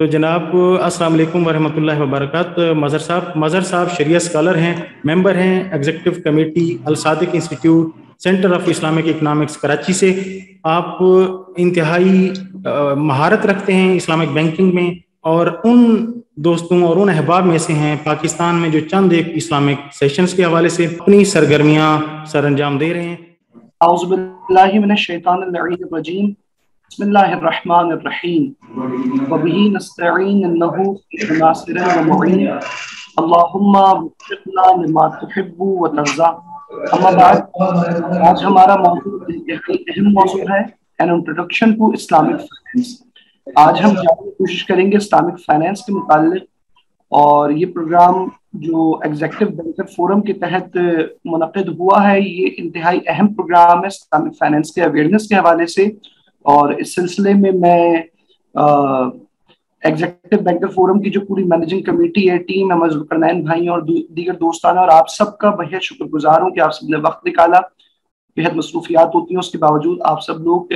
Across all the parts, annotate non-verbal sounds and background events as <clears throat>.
तो जनाब, अस्सलाम वालेकुम वरहमतुल्लाहि वबरकत मज़र साहब मज़र साहब शरिया स्कॉलर हैं, मेंबर हैं executive committee Al Sadiq institute, centre of Islamic economics Karachi से। आप इंतहाई महारत रखते हैं इस्लामिक बैंकिंग में और उन दोस्तों और उन अहबाब में से हैं पाकिस्तान में जो चंद एक इस्लामिक सेशंस के हवाले से अपनी सरगर्मियाँ सर अंजाम दे रहे हैं। आज हमारा मौजूद अहम मौजूद है an introduction to Islamic finance आज हम कोशिश करेंगे इस्लामिक फाइनेंस के मुतालिक और ये प्रोग्राम जो एग्जेक्टिव बैंकर फोरम के तहत मुनद हुआ है, ये इंतहाई अहम प्रोग्राम है इस्लामिक फाइनेंस के अवेयरनेस के हवाले से। और इस सिलसिले में मैं एग्जेक्टिव बैंकर फोरम की जो पूरी मैनेजिंग कमेटी है टीम है मजलुकरनैन भाई और दीगर दोस्तान और आप सबका बेहद शुक्रगुजार हूँ कि आप सबने वक्त निकाला, बेहद मसरूफियात होती हैं, उसके बावजूद आप सब लोग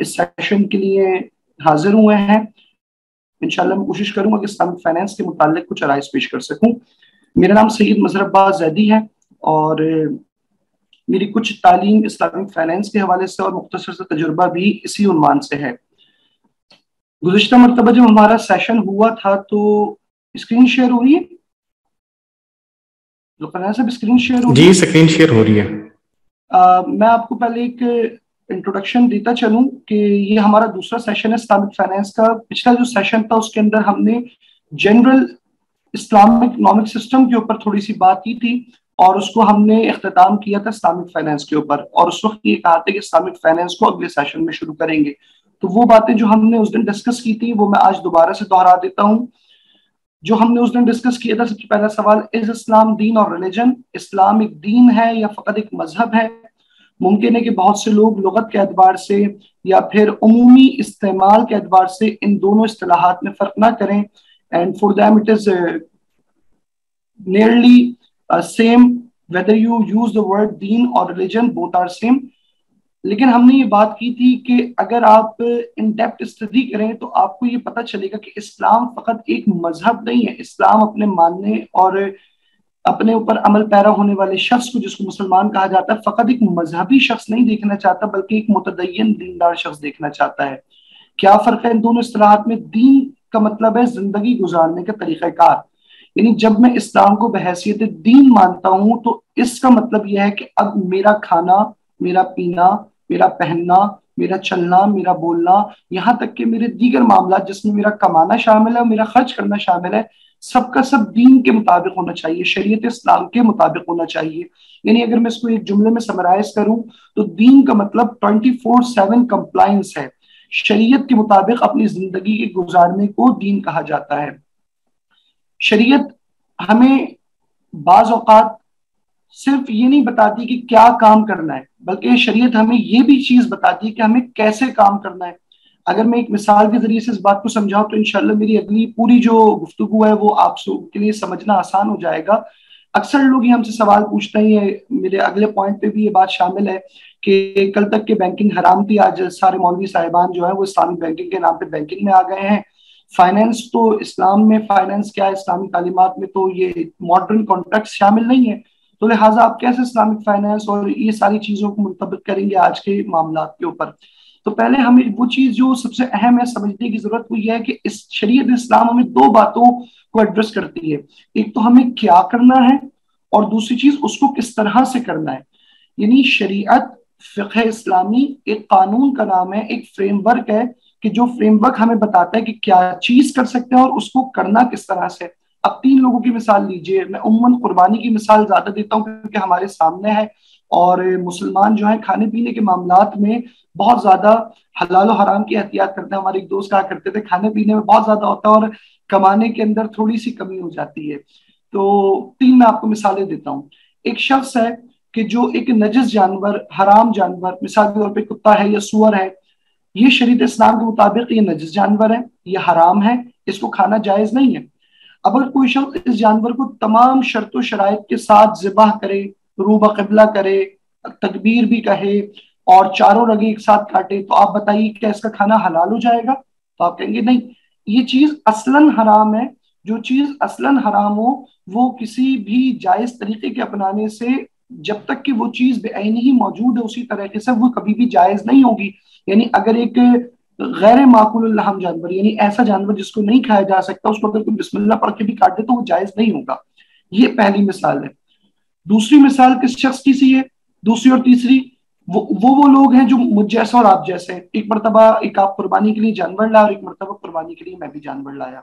इस सेशन के लिए हाजिर हुए हैं। इंशाल्लाह मैं कोशिश करूँगा कि इस्लामिक फाइनेंस के मुतालिक कुछ राइस पेश कर सकूँ। मेरा नाम सईद मजहर जैदी है और मेरी कुछ तालीम इस्लामिक फाइनेंस के हवाले से और मुख्तर से तजुर्बा भी इसी उनवान से है। गुजशत मरतबा जब हमारा सेशन हुआ था तो स्क्रीन शेयर हो रही है? सब स्क्रीन शेयर हो जी स्क्रीन शेयर हो रही है। आ, मैं आपको पहले एक इंट्रोडक्शन देता चलूँ कि ये हमारा दूसरा सेशन है इस्लामिक फाइनेंस का। पिछला जो सेशन था उसके अंदर हमने जनरल इस्लामिक इकोनॉमिक सिस्टम के ऊपर थोड़ी सी बात की थी। और उसको हमने अख्ताम किया था इस्लामिक फाइनेंस के ऊपर। और उस वक्त ये कहा था कि इस्लामिक फाइनेंस को अगले सेशन में शुरू करेंगे। तो वो बातें जो हमने उस दिन डिस्कस की थी, वो मैं आज दोबारा से दोहरा देता हूँ। जो हमने उस दिन डिस्कस किया था, सबसे पहला सवाल इज़ इस्लाम दीन और रिलीजन इस्लाम एक दीन है या फ़कत एक मज़हब है? मुमकिन है कि बहुत से लोग लगत के एतबार से या फिर अमूमी इस्तेमाल के एतबार से इन दोनों असलाहत में फ़र्क ना करें। And for them it is nearly same whether you use the word दीन और रिलीजन बोथ आर सेम लेकिन हमने ये बात की थी कि अगर आप इन डेप्थ स्टडी करें तो आपको ये पता चलेगा कि इस्लाम फकत एक मज़हब नहीं है। इस्लाम अपने मानने और अपने ऊपर अमल पैरा होने वाले शख्स को, जिसको मुसलमान कहा जाता है, फकत एक मजहबी शख्स नहीं देखना चाहता, बल्कि एक मुतदयन दीनदार शख्स देखना चाहता है। क्या फ़र्क है इन दोनों असलाहत में? दीन का मतलब है ज़िंदगी गुजारने का तरीक़ाकार यानी जब मैं इस्लाम को बहसीत दीन मानता हूँ तो इसका मतलब यह है कि अब मेरा खाना, मेरा पीना, मेरा पहनना, मेरा चलना, मेरा बोलना, यहाँ तक कि मेरे दीगर मामला जिसमें मेरा कमाना शामिल है, मेरा खर्च करना शामिल है, सबका सब दीन के मुताबिक होना चाहिए, शरीयत इस्लाम के मुताबिक होना चाहिए। यानी अगर मैं इसको एक जुमले में समराइज करूँ तो दीन का मतलब ट्वेंटी फोर सेवन कंप्लाइंस है। शरीयत के मुताबिक अपनी ज़िंदगी के गुजारने को दीन कहा जाता है। शरीयत हमें बाज सिर्फ़ ये नहीं बताती कि क्या काम करना है, बल्कि शरीयत हमें ये भी चीज़ बताती है कि हमें कैसे काम करना है। अगर मैं एक मिसाल के ज़रिए से इस बात को समझाऊं तो इनशाला मेरी अगली पूरी जो गुफ्तु है, वो आप के लिए समझना आसान हो जाएगा। अक्सर लोग ये हमसे सवाल पूछते हैं मेरे अगले पॉइंट पे भी ये बात शामिल है कि कल तक के बैंकिंग हराम थी आज सारे मौलवी साहिबान जो है, वो इस्लामिक बैंकिंग के नाम पे बैंकिंग में आ गए हैं। फाइनेंस तो इस्लाम में फाइनेंस क्या है? इस्लामी तालीमत में तो ये मॉडर्न कॉन्ट्रैक्ट शामिल नहीं है। तो लिहाजा आप कैसे इस्लामिक फाइनेंस और ये सारी चीज़ों को मुंतबित करेंगे आज के मामला के ऊपर? तो पहले हमें वो चीज़ जो सबसे अहम है, समझने की ज़रूरत वो ये है कि इस शरीयत इस्लाम हमें दो बातों को एड्रेस करती है। एक तो हमें क्या करना है और दूसरी चीज़ उसको किस तरह से करना है। यानी शरीयत फ़िक़ इस्लामी एक कानून का नाम है, एक फ्रेमवर्क है कि जो फ्रेमवर्क हमें बताता है कि क्या चीज़ कर सकते हैं और उसको करना किस तरह से। अब तीन लोगों की मिसाल लीजिए, मैं उमन कुर्बानी की मिसाल ज़्यादा देता हूँ क्योंकि हमारे सामने है और मुसलमान जो है खाने पीने के मामला में बहुत ज़्यादा हलाल हराम की एहतियात करते हैं। हमारे एक दोस्त कहा करते थे, खाने पीने में बहुत ज़्यादा होता है और कमाने के अंदर थोड़ी सी कमी हो जाती है। तो तीन मैं आपको मिसालें देता हूँ। एक शख्स है कि जो एक नजस जानवर, हराम जानवर, मिसाल के तौर पर कुत्ता है या सुअर है ये शरीर इस्लाम के मुताबिक ये नजस जानवर है, ये हराम है, इसको खाना जायज़ नहीं है। अगर कोई शख्स इस जानवर को तमाम शर्त शराइ के साथ जिबाह करे, रूबा कबला करे, तकबीर भी कहे और चारों रगे एक साथ काटे तो आप बताइए क्या इसका खाना हलाल हो जाएगा? तो आप कहेंगे, नहीं, ये चीज़ असलन हराम है। जो चीज़ असलन हराम हो, वो किसी भी जायज़ तरीके के अपनाने से जब तक कि वो चीज़ बेआईन ही मौजूद है, उसी तरीके से वो कभी भी जायज़ नहीं होगी। यानी अगर एक गैर माकूल जानवर, यानी ऐसा जानवर जिसको नहीं खाया जा सकता, उसको अगर कोई बिस्मिल्लाह पढ़ के भी काट दे तो वो जायज़ नहीं होगा। ये पहली मिसाल है। दूसरी मिसाल किस शख्स की सी है? दूसरी और तीसरी, वो वो वो लोग हैं जो मुझ जैसा और आप जैसे हैं। एक मरतबा, एक आप कुर्बानी के लिए जानवर लाया और एक मरतबा कुर्बानी के लिए मैं भी जानवर लाया।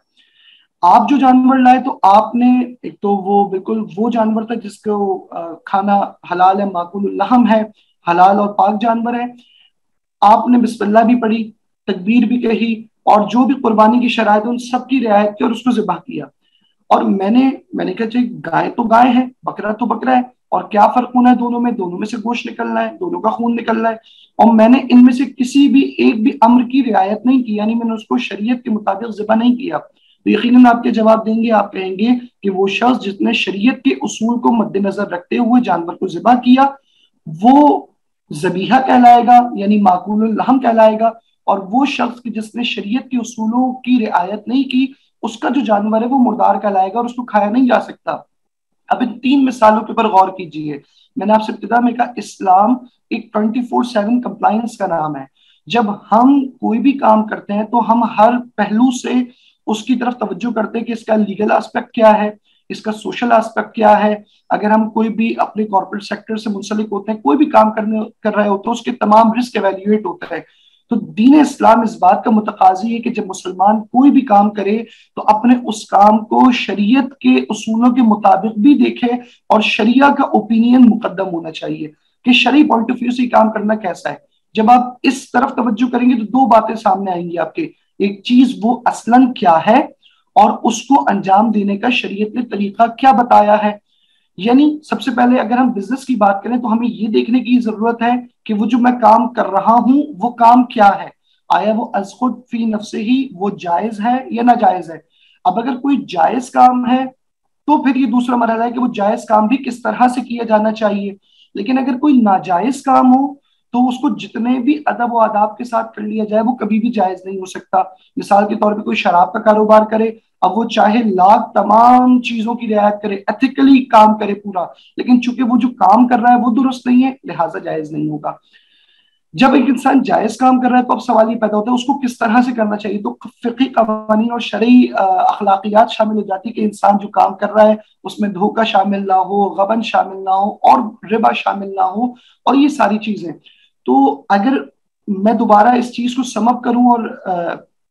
आप जो जानवर लाए तो आपने, एक तो वो बिल्कुल वो जानवर था जिसको खाना हलाल है, माकूल लहम है, हलाल और पाक जानवर है। आपने बिस्मिल्लाह भी पढ़ी, तकबीर भी कही, और जो भी कुर्बानी की शराय उन सब की रियायत की और उसको जिबा किया। और मैंने मैंने कहा गाय तो गाय है, बकरा तो बकरा है, और क्या फ़र्क होना है दोनों में? दोनों में से गोश्त निकलना है, दोनों का खून निकलना है। और मैंने इनमें से किसी भी, एक भी अम्र की रियायत नहीं की, यानी मैंने उसको शरीयत के मुताबिक जिबा नहीं किया। तो यकीन आपके जवाब देंगे, आप कहेंगे कि वो शख्स जिसने शरीयत के उसूल को मद्देनजर रखते हुए जानवर को जिबा किया, वो जबीहा कहलाएगा, यानी माकूल लहम कहलाएगा, और वो शख्स जिसने शरीयत के उसूलों की रियायत नहीं की, उसका जो जानवर है वो मुर्दार कहलाएगा और उसको खाया नहीं जा सकता। अब इन तीन मिसालों के ऊपर गौर कीजिए। मैंने आपसे इब्तदा में कहा, इस्लाम एक ट्वेंटी फोर सेवन कंप्लाइंस का नाम है। जब हम कोई भी काम करते हैं तो हम हर पहलू से उसकी तरफ़ तवज्जो करते हैं कि इसका लीगल एस्पेक्ट क्या है इसका सोशल एस्पेक्ट क्या है? अगर हम कोई भी अपने कॉर्पोरेट सेक्टर से मुंसलिक होते हैं, कोई भी काम करने, कर रहे होते हैं, उसके तमाम रिस्क एवेल्युएट होता है। तो दीन इस्लाम इस बात का मुतकाजी है कि जब मुसलमान कोई भी काम करे तो अपने उस काम को शरीयत के उसूलों के मुताबिक भी देखे और शरिया का ओपिनियन मुकदम होना चाहिए कि शरी पॉइंट ऑफ़ व्यू से काम करना कैसा है। जब आप इस तरफ़ तवज्जो करेंगे तो दो बातें सामने आएँगी आपके। एक चीज़, वो असलन क्या है? और उसको अंजाम देने का शरीयत ने तरीका क्या बताया है? यानी सबसे पहले अगर हम बिज़नेस की बात करें तो हमें ये देखने की ज़रूरत है कि वो जो मैं काम कर रहा हूँ, वो काम क्या है? आया वो अजखुद फ़ी नफसे ही, वो जायज़ है या नाजायज है? अब अगर कोई जायज़ काम है तो फिर ये दूसरा मरहला है कि वो जायज़ काम भी किस तरह से किया जाना चाहिए। लेकिन अगर कोई नाजायज काम हो तो उसको जितने भी अदब व आदाब के साथ कर लिया जाए, वो कभी भी जायज़ नहीं हो सकता। मिसाल के तौर पे कोई शराब का कारोबार करे, अब वो चाहे लाख तमाम चीज़ों की रियायत करे एथिकली काम करे पूरा, लेकिन चूँकि वो जो काम कर रहा है, वो दुरुस्त नहीं है, लिहाजा जायज़ नहीं होगा। जब एक इंसान जायज़ काम कर रहा है तो अब सवाल ये पैदा होता है, उसको किस तरह से करना चाहिए? तो फ़िकी कवानी और शरी अखलाकियात शामिल हो जाती है कि इंसान जो काम कर रहा है, उसमें धोखा शामिल ना हो, गबन शामिल ना हो और रिबा शामिल ना हो, और ये सारी चीज़ें। तो अगर मैं दोबारा इस चीज़ को समअप करूँ और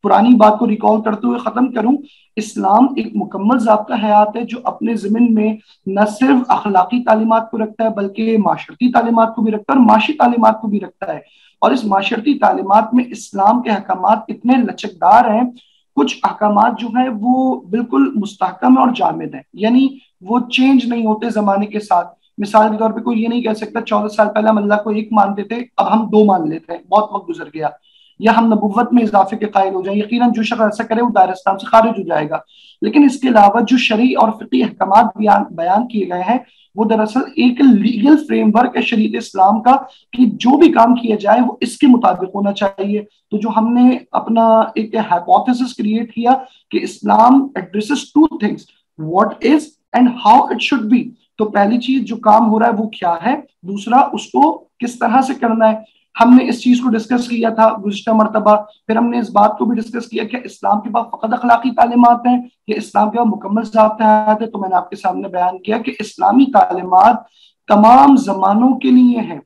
पुरानी बात को रिकॉल करते हुए खत्म करूँ, इस्लाम एक मुकम्मल जबता हयात है जो अपने ज़मीन में न सिर्फ़ अखलाकी तालीमत को रखता है, बल्कि माशरती तालीमत को भी रखता है और माशी तालीमत को भी रखता है। और इस माशरती तालीमत में इस्लाम के अहकाम इतने लचकदार हैं, कुछ अहकाम जो है वो बिल्कुल मुस्तकम और जामद है। यानी वो चेंज नहीं होते जमाने के साथ। मिसाल के तौर पे कोई ये नहीं कह सकता, चौदह साल पहले हम अल्लाह को एक मानते थे, अब हम दो मान लेते हैं बहुत वक्त गुजर गया। या हम नबुवत में इजाफे के कायल हो जाए यकीन जो शख्स ऐसा करे, वो दायरा इस्लाम से खारिज हो जाएगा। लेकिन इसके अलावा जो शरी और फ़िकी अहकाम बयान बयान किए गए हैं, वो दरअसल एक लीगल फ्रेमवर्क है शरीत इस्लाम का, कि जो भी काम किया जाए, वो इसके मुताबिक होना चाहिए। तो जो हमने अपना एक हाइपोथेसिस क्रिएट किया कि Islam addresses two things what is and how it should be तो पहली चीज़ जो काम हो रहा है वो क्या है? दूसरा, उसको किस तरह से करना है? हमने इस चीज़ को डिस्कस किया था गुजशत मरतबा। फिर हमने इस बात को भी डिस्कस किया कि इस्लाम के पास फ़कत अखलाकी तालीमत हैं कि इस्लाम के पास मुकम्मल जबता है। तो मैंने आपके सामने बयान किया कि इस्लामी तालीमत तमाम जमानों के लिए हैं।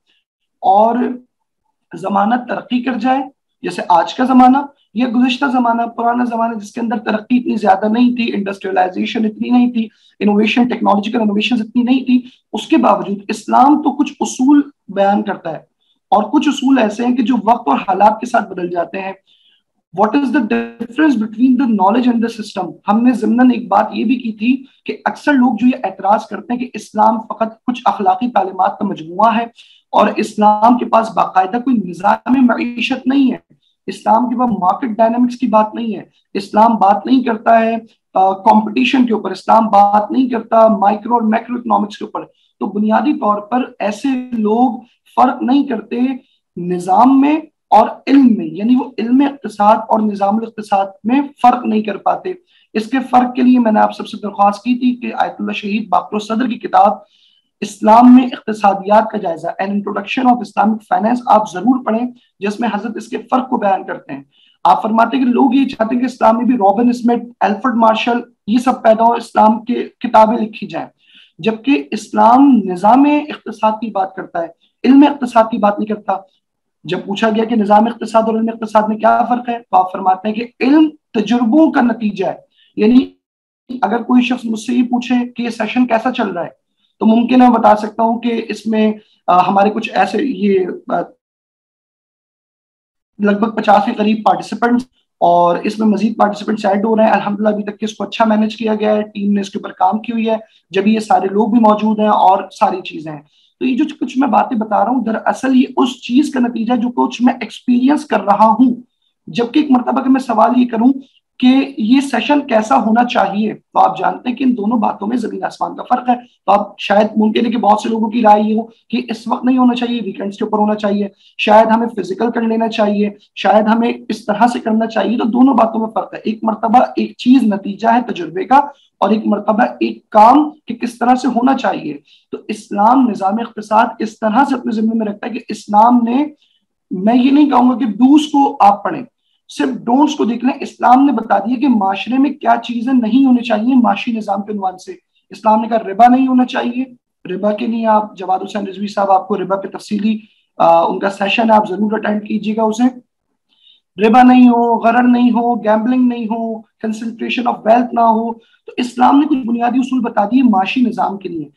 और जमानत तरक्की कर जाए, जैसे आज का जमाना या गुजशत जमाना, पुराना जमाना जिसके अंदर तरक्की इतनी ज़्यादा नहीं थी इंडस्ट्रियलाइजेशन इतनी नहीं थी इनोवेशन टेक्नोलॉजिकल इनोवेशन इतनी नहीं थी, उसके बावजूद इस्लाम तो कुछ उसूल बयान करता है। और कुछ उसूल ऐसे हैं कि जो वक्त और हालात के साथ बदल जाते हैं। What is the difference between the knowledge and the system हमने जमन एक बात ये भी की थी कि अक्सर लोग जो ये एतराज़ करते हैं कि इस्लाम फकत कुछ अखलाकी तालीमत का मजमुआ है और इस्लाम के पास बाकायदा कोई निज़ाम मीशत नहीं है। इस्लाम के पास मार्केट डायनामिक्स की बात नहीं है। इस्लाम बात नहीं करता है कंपटीशन के ऊपर, इस्लाम बात नहीं करता माइक्रो और मैक्रो इकोनॉमिक्स के ऊपर। तो बुनियादी तौर पर ऐसे लोग फ़र्क नहीं करते निज़ाम में और इल्म में, यानी वो इल्म इकतसाद और निज़ाम इकतसाद में फ़र्क नहीं कर पाते। इसके फ़र्क के लिए मैंने आप सबसे दरख्वास्त की थी कि आयतुल्ला शहीद बाकर सदर की किताब इस्लाम में इकतसादियात का जायजा an introduction of Islamic finance आप ज़रूर पढ़ें, जिसमें हज़रत इसके फ़र्क को बयान करते हैं। आप फरमाते हैं कि लोग ये चाहते हैं कि इस्लाम में भी रॉबिन स्मिथ एल्फर्ड मार्शल ये सब पैदा हो, इस्लाम के किताबें लिखी जाए। जबकि इस्लाम निज़ाम इकतसाद की बात करता है, इल्म इकतसाद की बात नहीं करता। जब पूछा गया कि निज़ाम इकतसाद और इल्म इकतसाद में क्या फ़र्क है तो आप फरमाते हैं कि इल्म तजुर्बों का नतीजा है। यानी अगर कोई शख्स मुझसे ये पूछे कि ये सेशन कैसा चल रहा है तो मुमकिन है बता सकता हूँ कि इसमें आ, हमारे कुछ ऐसे ये लगभग पचास के करीब पार्टिसिपेंट्स और इसमें मजीद पार्टिसिपेंट्स ऐड हो रहे हैं। अल्हम्दुलिल्लाह अभी तक के इसको अच्छा मैनेज किया गया है। टीम ने इसके ऊपर काम की हुई है। जब ये सारे लोग भी मौजूद हैं और सारी चीज़ें हैं। तो ये जो कुछ मैं बातें बता रहा हूँ दरअसल ये उस चीज़ का नतीजा जो कुछ मैं एक्सपीरियंस कर रहा हूँ। जबकि एक मरतबा का मैं सवाल ये करूँ कि ये सेशन कैसा होना चाहिए? तो आप जानते हैं कि इन दोनों बातों में ज़मीन आसमान का फ़र्क है। तो आप शायद मुमकिन है कि बहुत से लोगों की राय ये हो कि इस वक्त नहीं होना चाहिए वीकेंड्स के ऊपर होना चाहिए। शायद हमें फ़िज़िकल कर लेना चाहिए, शायद हमें इस तरह से करना चाहिए। तो दोनों बातों में फ़र्क है। एक मरतबा, एक चीज़ नतीजा है तजुर्बे का और एक मरतबा, एक काम कि किस तरह से होना चाहिए। तो इस्लाम निज़ाम इकतसाद इस तरह से अपने जिम्मे में रखता है कि इस्लाम ने, मैं ये नहीं कहूँगा कि दूस को आप पढ़ें। सिर्फ़ डोंट्स को देख लें इस्लाम ने बता दिया कि माशरे में क्या चीज़ें नहीं होनी चाहिए माशी निज़ाम के अनुमान से। इस्लाम ने कहा, रिबा नहीं होना चाहिए। रिबा के लिए आप, जवाद हुसैन रिजवी साहब, आपको रिबा पे तफसीली उनका सेशन है, आप ज़रूर अटेंड कीजिएगा उसे। रिबा नहीं हो, गरर नहीं हो गैम्बलिंग नहीं हो कंसंट्रेशन ऑफ़ वेल्थ ना हो तो इस्लाम ने कुछ बुनियादी उसूल बता दिए माशी निज़ाम के लिए।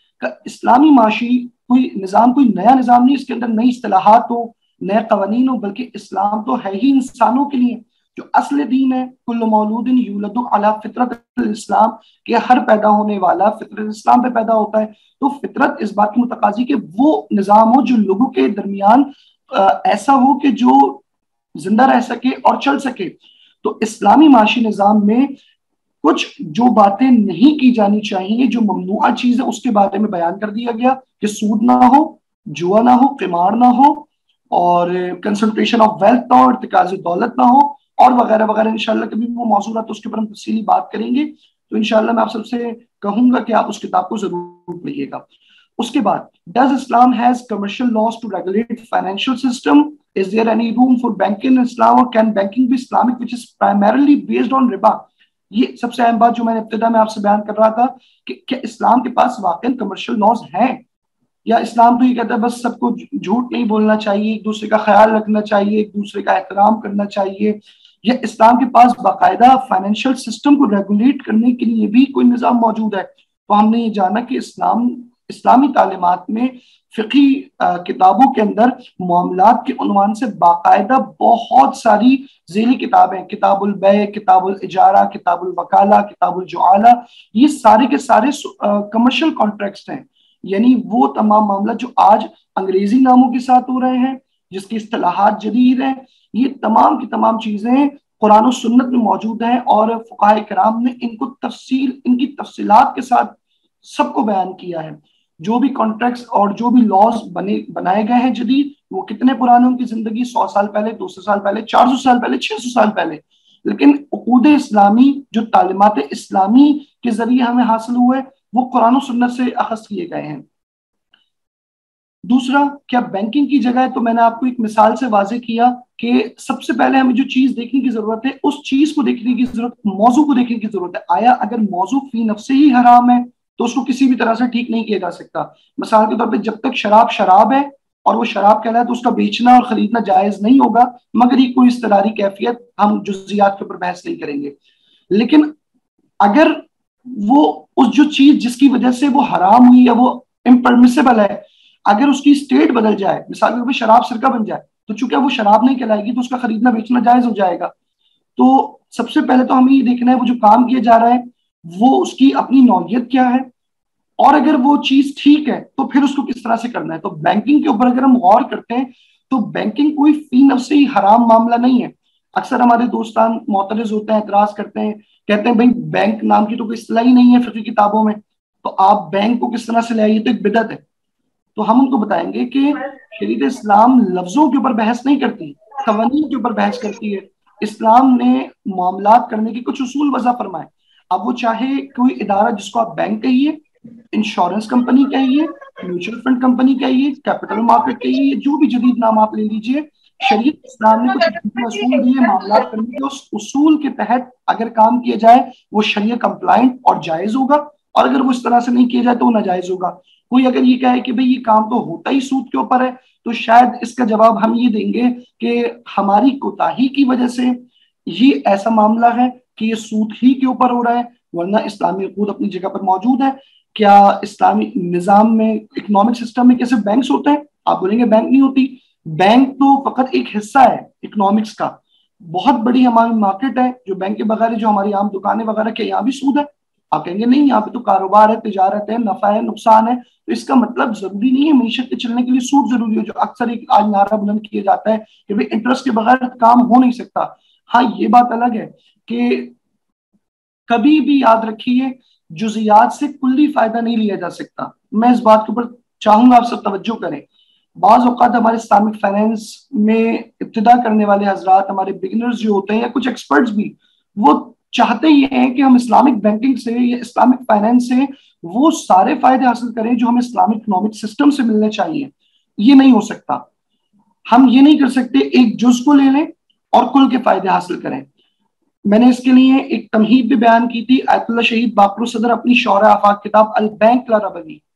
इस्लामी माशी कोई निज़ाम, कोई नया निज़ाम नहीं, इसके अंदर नई असलाहत हो नए कवानीन हो, बल्कि इस्लाम तो है ही इंसानों के लिए। जो असल दीन है, कुल्ल मौलूदिन यूलद अला फितरत इस्लाम के हर पैदा होने वाला फितरत इस्लाम पे पैदा होता है। तो फितरत इस बात की मुतकाजी के वो निज़ाम हो जो लोगों के दरमियान ऐसा हो कि जो ज़िंदा रह सके और चल सके। तो इस्लामी माशी निज़ाम में कुछ जो बातें नहीं की जानी चाहिए, जो ममनुआ चीज़ है उसके बारे में बयान कर दिया गया कि सूद ना हो, जुआ ना हो, किमार ना हो और कंसंट्रेशन ऑफ़ वेल्थ ना हो, इरतकाज दौलत ना हो, और वगैरह वगैरह इनशाला कभी वो मौजूद है तो उसके ऊपर हम तफसीली बात करेंगे। तो इनशाला मैं आप सबसे कहूँगा कि आप उस किताब को ज़रूर पढ़िएगा। उसके बाद does Islam has commercial laws to regulate financial system is there any room for banking Islam और can banking be Islamic which is primarily based on Riba ये सबसे अहम बात जो मैंने इब्तदा में आपसे बयान कर रहा था कि क्या इस्लाम के पास वाकई कमर्शियल लॉज हैं? या इस्लाम तो ये कहता है, बस सबको झूठ नहीं बोलना चाहिए, एक दूसरे का ख्याल रखना चाहिए, एक दूसरे का एहतराम करना चाहिए। या इस्लाम के पास बाकायदा फाइनेंशियल सिस्टम को रेगुलेट करने के लिए भी कोई निज़ाम मौजूद है। तो हमने ये जाना कि इस्लाम, इस्लामी तालीमत में फ़िकी किताबों के अंदर मामला के उनवान से बाकायदा बहुत सारी झेली किताबें, किताबुल बे किताबुल इजारा, किताबुल वकाला, किताबुल जुआला, ये सारे के सारे कमर्शियल कॉन्ट्रैक्ट्स हैं। यानी वो तमाम मामला जो आज अंग्रेज़ी नामों के साथ हो रहे हैं, जिसकी असलाहत जदीद है, ये तमाम की तमाम चीज़ें कुरान सुन्नत में मौजूद हैं और फ़ुकाह कराम ने इनको तफसील, इनकी तफसीलात के साथ सबको बयान किया है। जो भी कॉन्ट्रैक्ट्स और जो भी लॉज बने, बनाए गए हैं जदीद, वो कितने पुराने उनकी ज़िंदगी, सौ साल पहले, दो सौ साल पहले, चार सौ साल पहले, छह सौ साल पहले। लेकिन उकूद इस्लामी, जो तालीमत इस्लामी के ज़रिए हमें हासिल हुए वो कुरान सुन्नत से अखज किए गए हैं। दूसरा, क्या बैंकिंग की जगह तो मैंने आपको एक मिसाल से वाजे किया कि सबसे पहले हमें जो चीज़ देखने की ज़रूरत है, उस चीज़ को देखने की ज़रूरत, मौजू को देखने की ज़रूरत है। आया, अगर मौजू फ़ी नफ से ही हराम है तो उसको किसी भी तरह से ठीक नहीं किया जा सकता। मिसाल के तौर पर जब तक शराब शराब है और वो शराब कहलाए तो उसका बेचना और खरीदना जायज़ नहीं होगा, मगर ये कोई इस तरह की कैफियत हम जुजियात के ऊपर बहस नहीं करेंगे। लेकिन अगर वो, उस जो चीज़ जिसकी वजह से वो हराम हुई या वो इम्परमिसेबल है, अगर उसकी स्टेट बदल जाए, मिसाल के तौर पर शराब सिरका बन जाए तो चूँकि वो शराब नहीं कहलाएगी तो उसका खरीदना बेचना जायज़ हो जाएगा। तो सबसे पहले तो हमें ये देखना है, वो जो काम किया जा रहा है, वो उसकी अपनी नौयत क्या है? और अगर वो चीज़ ठीक है तो फिर उसको किस तरह से करना है? तो बैंकिंग के ऊपर अगर हम गौर करते हैं तो बैंकिंग कोई फ़ी नफ से ही हराम मामला नहीं है। अक्सर हमारे दोस्तान मोतरज होते हैं एतराज़ करते हैं, कहते हैं, भाई, बैंक नाम की तो कोई असला ही नहीं है फिर किताबों में। तो आप बैंक को किस तरह से ले आइए तो एक बिदत है। तो हम उनको बताएँगे कि शरीर इस्लाम लफ्जों के ऊपर बहस नहीं करती कवानी के ऊपर बहस करती है। इस्लाम ने मामला करने के कुछ उसूल वजह फरमाए। अब वो चाहे कोई इदारा जिसको आप बैंक कहिए इंश्योरेंस कंपनी कहिए म्यूचुअल फंड कंपनी कहिए कैपिटल मार्केट कहिए जो भी जदीद नाम आप ले लीजिए शरीय इस्लाम कुछ असूल दिए मामला करने के उस उसूल के तहत अगर काम किया जाए वो शरीय कंप्लाइंट और जायज़ होगा। और अगर वो इस तरह से नहीं किया जाए तो वो नाजायज होगा। कोई अगर ये कहे कि भाई ये काम तो होता ही सूद के ऊपर है तो शायद इसका जवाब हम ये देंगे कि हमारी कोताही की वजह से ये ऐसा मामला है कि ये सूद ही के ऊपर हो रहा है वरना इस्लामी खूद अपनी जगह पर मौजूद है। क्या इस्लामी निज़ाम में इकोनॉमिक सिस्टम में कैसे बैंक होते हैं? आप बोलेंगे बैंक नहीं होती। बैंक तो फकत एक हिस्सा है इकोनॉमिक्स का। बहुत बड़ी हमारी मार्केट है, जो बैंक के बगैर जो हमारी आम दुकानें वगैरह के, यहाँ भी सूद है। आप कहेंगे, नहीं, यहाँ पे तो कारोबार है, तजारत है, नफा है, नुकसान है। तो इसका मतलब ज़रूरी नहीं है मीशत के चलने के लिए सूद ज़रूरी है, जो अक्सर एक आज नारा बुलंद किया जाता है कि भाई इंटरेस्ट के बगैर काम हो नहीं सकता। हाँ ये बात अलग है कि कभी भी याद रखिए, जुजियात से कुल्ली फ़ायदा नहीं लिया जा सकता। मैं इस बात के ऊपर चाहूँगा आप सब तवज्जो करें। बाज अवत हमारे इस्लामिक फाइनेंस में इब्तदा करने वाले हजरात, हमारे बिगिनर्स जो होते हैं या कुछ एक्सपर्ट्स भी, वो चाहते ये हैं कि हम इस्लामिक बैंकिंग से या इस्लामिक फाइनेंस से वो सारे फ़ायदे हासिल करें जो हमें इस्लामिक इकोनॉमिक सिस्टम से मिलने चाहिए। ये नहीं हो सकता। हम ये नहीं कर सकते, एक जुज को ले लें और कुल के फ़ायदे हासिल करें। मैंने इसके लिए एक तमहीद भी बयान की थी, आयतुल्ला शहीद बाकरू सदर अपनी शौर आफाक किताब अल बैंक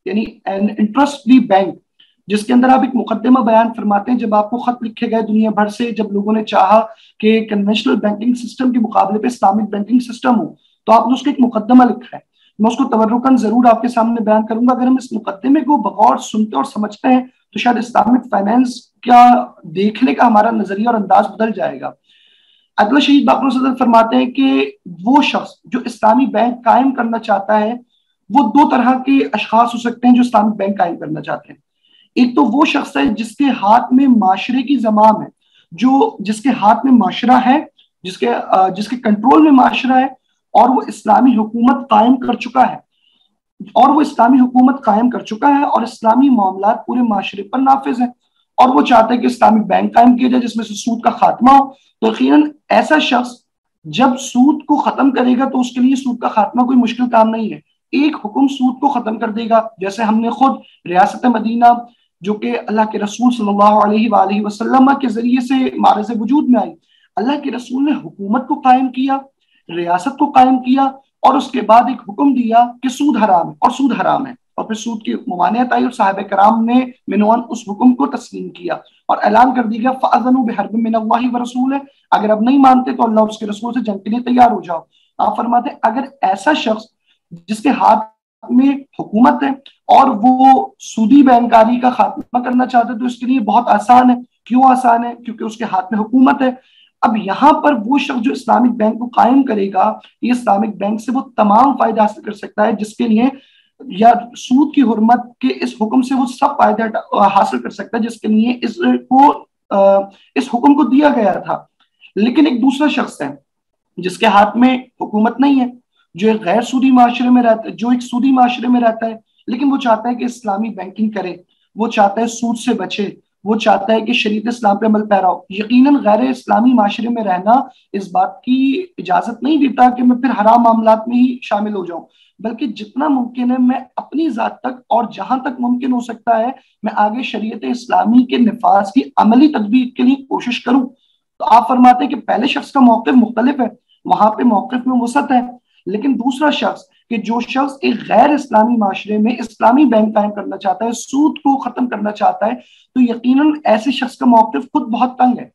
यानी एन इंटरेस्ट बैंक जिसके अंदर आप एक मुकदमा बयान फरमाते हैं, जब आपको खत लिखे गए दुनिया भर से, जब लोगों ने चाहा कि कन्वेंशनल बैंकिंग सिस्टम के मुकाबले पे इस्लामिक बैंकिंग सिस्टम हो तो आपने उसका एक मुकदमा लिखा है। मैं उसको तवरुकन ज़रूर आपके सामने बयान करूँगा। अगर हम इस मुकदमे को बगौर सुनते और समझते हैं तो शायद इस्लामिक फाइनेंस का देखने का हमारा नज़रिया और अंदाज बदल जाएगा। अगला शहीद बाबर सदर फरमाते हैं कि वो शख्स जो इस्लामी बैंक कायम करना चाहता है, वो दो तरह के अशखास हो सकते हैं जो इस्लामिक बैंक कायम करना चाहते हैं। एक तो वो शख्स है जिसके हाथ में माशरे की जमाम है, जो जिसके हाथ में माशरा है, जिसके जिसके कंट्रोल में माशरा है, और वो इस्लामी हुकूमत कायम कर चुका है। और वो इस्लामी हुकूमत कायम कर चुका है और इस्लामी मामला पूरे माशरे पर नाफिज है। और वो चाहता है कि इस्लामिक बैंक कायम किया जाए, जिसमें से सूद का खात्मा हो। तो यकीन ऐसा शख्स जब सूद को खत्म करेगा तो उसके लिए सूद का खात्मा कोई मुश्किल काम नहीं है। एक हुक्म सूद को खत्म कर देगा, जैसे हमने खुद रियासत मदीना जो कि अल्लाह के रसूल सल्लल्लाहु अलैहि वसल्लम के ज़रिए से मारज वजूद में आई। अल्लाह के रसूल ने हुकूमत को कायम किया, रियासत को कायम किया और उसके बाद एक हुक्म दिया कि सूद हराम है और सूद हराम है। और फिर सूद की ममानियत आई और साहब कराम ने मिनवान उस हुक्म को तस्लीम किया और ऐलान कर दिया फ़ाजन बहरब मिन व रसूल है अगर अब नहीं मानते तो अल्लाह उसके रसूल से जंग के लिए तैयार हो जाओ। आप फरमाते अगर ऐसा शख्स जिसके हाथ में हुकूमत है और वो सूदी बैंकारी का खात्मा करना चाहते हैं तो इसके लिए बहुत आसान है। क्यों आसान है? क्योंकि उसके हाथ में हुकूमत है। अब यहाँ पर वो शख्स जो इस्लामिक बैंक को कायम करेगा, ये इस्लामिक बैंक से वो तमाम फ़ायदे हासिल कर सकता है, जिसके लिए या सूद की हरमत के इस हुक्म से वो सब फ़ायदे हासिल कर सकता है, जिसके लिए इसको इस हुक्म को दिया गया था। लेकिन एक दूसरा शख्स है, जिसके हाथ में हुकूमत नहीं है। जो एक गैर सूदी माशरे में रहता है जो एक सूदी माशरे में रहता है, लेकिन वो चाहता है कि इस्लामी बैंकिंग करे, वो चाहता है सूद से बचे, वो चाहता है कि शरीत इस्लाम पे अमल पैरा हो यकीन गैर इस्लामी माशरे में रहना इस बात की इजाज़त नहीं देता कि मैं फिर हराम मामला में ही शामिल हो जाऊँ, बल्कि जितना मुमकिन है मैं अपनी ज़ात तक और जहाँ तक मुमकिन हो सकता है, मैं आगे शरीत इस्लामी के नफाज की अमली तदबीर के लिए कोशिश करूँ। तो आप फरमाते हैं कि पहले शख्स का मौकफ मुख्तलिफ़ है, वहाँ पे मौकफ में वसत है लेकिन दूसरा शख्स कि जो शख्स एक गैर इस्लामी माशरे में इस्लामी बैंक कायम करना चाहता है, सूद को खत्म करना चाहता है तो यकीनन ऐसे शख्स का मौकफ खुद बहुत तंग है।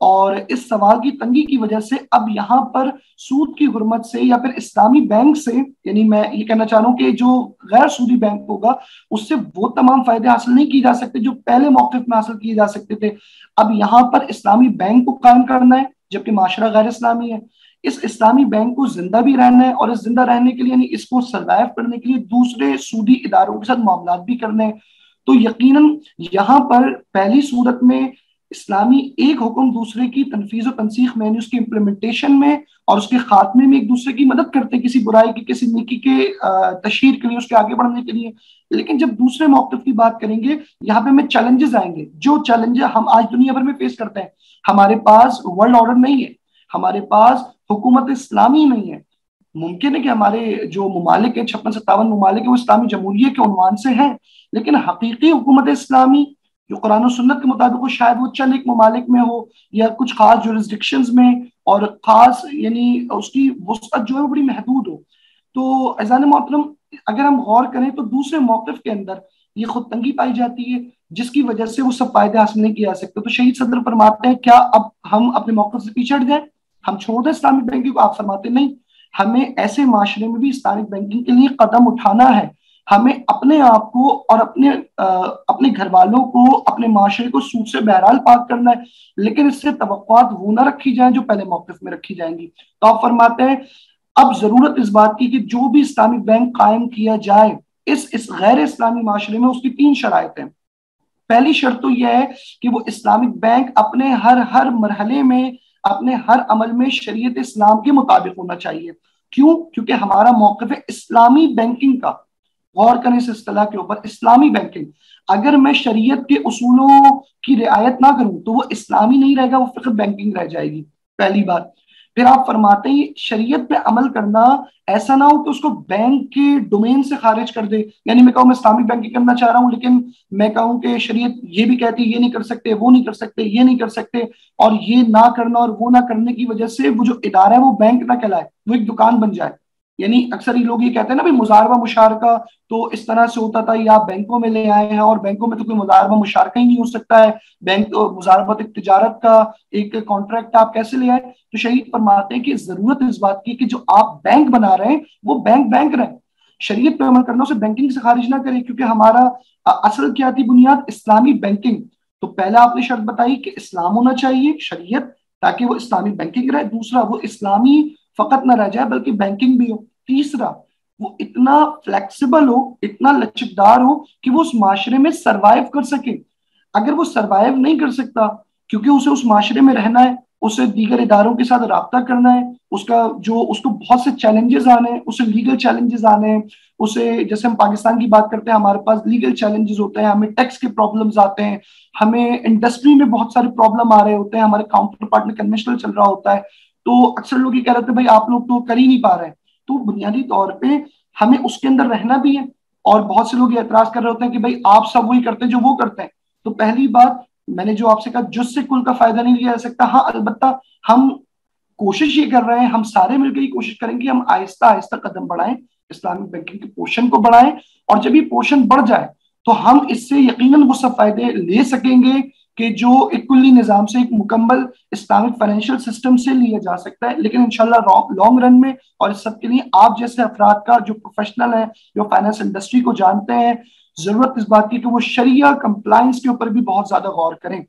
और इस सवाल की तंगी की वजह से अब यहाँ पर सूद की हरमत से या फिर इस्लामी बैंक से, यानी मैं ये कहना चाह रहा हूँ कि जो गैर सूदी बैंक होगा, उससे वो तमाम फ़ायदे हासिल नहीं किए जा सकते जो पहले मौकफ में हासिल किए जा सकते थे। अब यहाँ पर इस्लामी बैंक को कायम करना है, जबकि माशरा गैर इस्लामी है। इस इस्लामी बैंक को ज़िंदा भी रहना है और इस ज़िंदा रहने के लिए, यानी इसको सर्वाइव करने के लिए दूसरे सूदी इदारों के साथ मामला भी करने तो यकीनन यहाँ पर पहली सूरत में इस्लामी एक हुक्म दूसरे की तनफीज और तनसीख में उसकी इम्प्लीमेंटेशन में और उसके खात्मे में एक दूसरे की मदद करते किसी बुराई की, किसी निकी के तशहर के लिए, उसके आगे बढ़ने के लिए। लेकिन जब दूसरे मौकफ की बात करेंगे, यहाँ पे हमें चैलेंजेस आएँगे। जो चैलेंजेस हम आज दुनिया भर में फेस करते हैं, हमारे पास वर्ल्ड ऑर्डर नहीं है। हमारे पास हुकूमत इस्लामी नहीं है। मुमकिन है कि हमारे जो ममालिक है, छप्पन, सत्तावन ममालिक है, वो इस्लामी जमहूरियत के उनवान से हैं। लेकिन हकीकी हुकूमत इस्लामी, जो कुरान सुन्नत के मुताबिक हो, शायद वो चंद एक ममालिक में हो या कुछ खास जोरिस्डिक्शन में, और खास, यानी उसकी वसत जो है वो बड़ी महदूद हो। तो अजान मोहतरम, अगर हम गौर करें तो दूसरे मौकफ के अंदर ये खुद तंगी पाई जाती है, जिसकी वजह से वो सब फ़ायदे हासिल नहीं किया जा सकते। तो शहीद सदर फरमाते हैं, क्या अब हम अपने मौकफ से पीछे हट जाए? हम छोड़ दें इस्लामिक बैंकिंग को आप फरमाते नहीं हमें ऐसे माशरे में भी इस्लामिक बैंकिंग के लिए कदम उठाना है। हमें अपने आप को और अपने आ, अपने घर वालों को अपने माशरे को सूद से बहरहाल पाक करना है लेकिन इससे तो वो ना रखी जाए जो पहले मौकफ में रखी जाएँगी। तो आप फरमाते हैं अब ज़रूरत इस बात की कि जो भी इस्लामिक बैंक कायम किया जाए इस इस गैर इस्लामी माशरे में उसकी तीन शराय हैं पहली शर्त तो यह है कि वो इस्लामिक बैंक अपने हर हर मरहले में अपने हर अमल में शरीय इस्लाम के मुताबिक होना चाहिए। क्यों? क्योंकि हमारा मौकफ है इस्लामी बैंकिंग का। गौर करें इस असलाह के ऊपर, इस्लामी बैंकिंग। अगर मैं शरीयत के उसूलों की रियायत ना करूँ तो वो इस्लामी नहीं रहेगा, वो फ़िक्र बैंकिंग रह जाएगी। पहली बात। फिर आप फरमाते हैं, शरीयत पे अमल करना, ऐसा ना हो कि उसको बैंक के डोमेन से खारिज कर दे। यानी मैं कहूँ, मैं इस्लामिक बैंकिंग करना चाह रहा हूँ, लेकिन मैं कहूँ कि शरीयत ये भी कहती है, ये नहीं कर सकते, वो नहीं कर सकते, ये नहीं कर सकते। और ये ना करना और वो ना करने की वजह से वो जो इदारा है, वो बैंक ना कहलाए, वो एक दुकान बन जाए। यानी अक्सर ही लोग ये कहते हैं ना, भाई, मुजारबा मुशारका तो इस तरह से होता था, या बैंकों में ले आए हैं और बैंकों में तो कोई मुजारबा मुशारका ही नहीं हो सकता है। बैंक तो मुजारबत एक तजारत का एक कॉन्ट्रैक्ट आप कैसे ले आए? तो शहीद फरमाते हैं कि ज़रूरत इस बात की कि जो आप बैंक बना रहे हैं, वो बैंक बैंक रहे। शरीयत पे अमल करना, उसे बैंकिंग से खारिज ना करें, क्योंकि हमारा असल क्या थी बुनियाद? इस्लामी बैंकिंग। तो पहला आपने शर्त बताई कि इस्लाम होना चाहिए, शरीयत, ताकि वो इस्लामी बैंकिंग रहे। दूसरा, वो इस्लामी फकत ना रह जाए, बल्कि बैंकिंग भी हो। तीसरा, वो इतना फ्लेक्सिबल हो, इतना लचकदार हो कि वो उस माशरे में सरवाइव कर सके। अगर वो सरवाइव नहीं कर सकता, क्योंकि उसे उस माशरे में रहना है, उसे दीगर इदारों के साथ रबता करना है, उसका जो, उसको बहुत से चैलेंजेस आने हैं, उसे लीगल चैलेंजेस आने हैं, उसे, जैसे हम पाकिस्तान की बात करते हैं, हमारे पास लीगल चैलेंजेस होते हैं, हमें टैक्स के प्रॉब्लम्स आते हैं, हमें इंडस्ट्री में बहुत सारे प्रॉब्लम आ रहे होते हैं, हमारे काउंटर पार्ट में कन्वेंशनल चल रहा होता है तो अक्सर लोग ये कह रहे थे, भाई, आप लोग तो कर ही नहीं पा रहे तो बुनियादी तौर पे हमें उसके अंदर रहना भी है और बहुत से लोग ये एतराज़ कर रहे होते हैं कि, भाई, आप सब वही करते हैं जो वो करते हैं। तो पहली बात, मैंने जो आपसे कहा, जुस से कुल का फ़ायदा नहीं लिया जा सकता। हाँ अलबत्ता हम कोशिश ये कर रहे हैं, हम सारे मिलकर ये कोशिश करेंगे हम आहिस्ता आहिस्ता कदम बढ़ाएँ, इस्लामिक बैंकिंग के पोषण को बढ़ाएँ और जब ये पोषण बढ़ जाए तो हम इससे यकीनन वो सब फ़ायदे ले सकेंगे। कि जो एक कुल्ली निज़ाम से एक मुकम्मल इस्लामिक फाइनेंशियल सिस्टम से लिया जा सकता है, लेकिन इनशाला लॉन्ग रन में और इस सब के लिए आप जैसे अफराद का जो प्रोफेशनल है, जो फाइनेंस इंडस्ट्री को जानते हैं, ज़रूरत इस बात की कि वो शरिया कंप्लाइंस के ऊपर भी बहुत ज़्यादा गौर करें।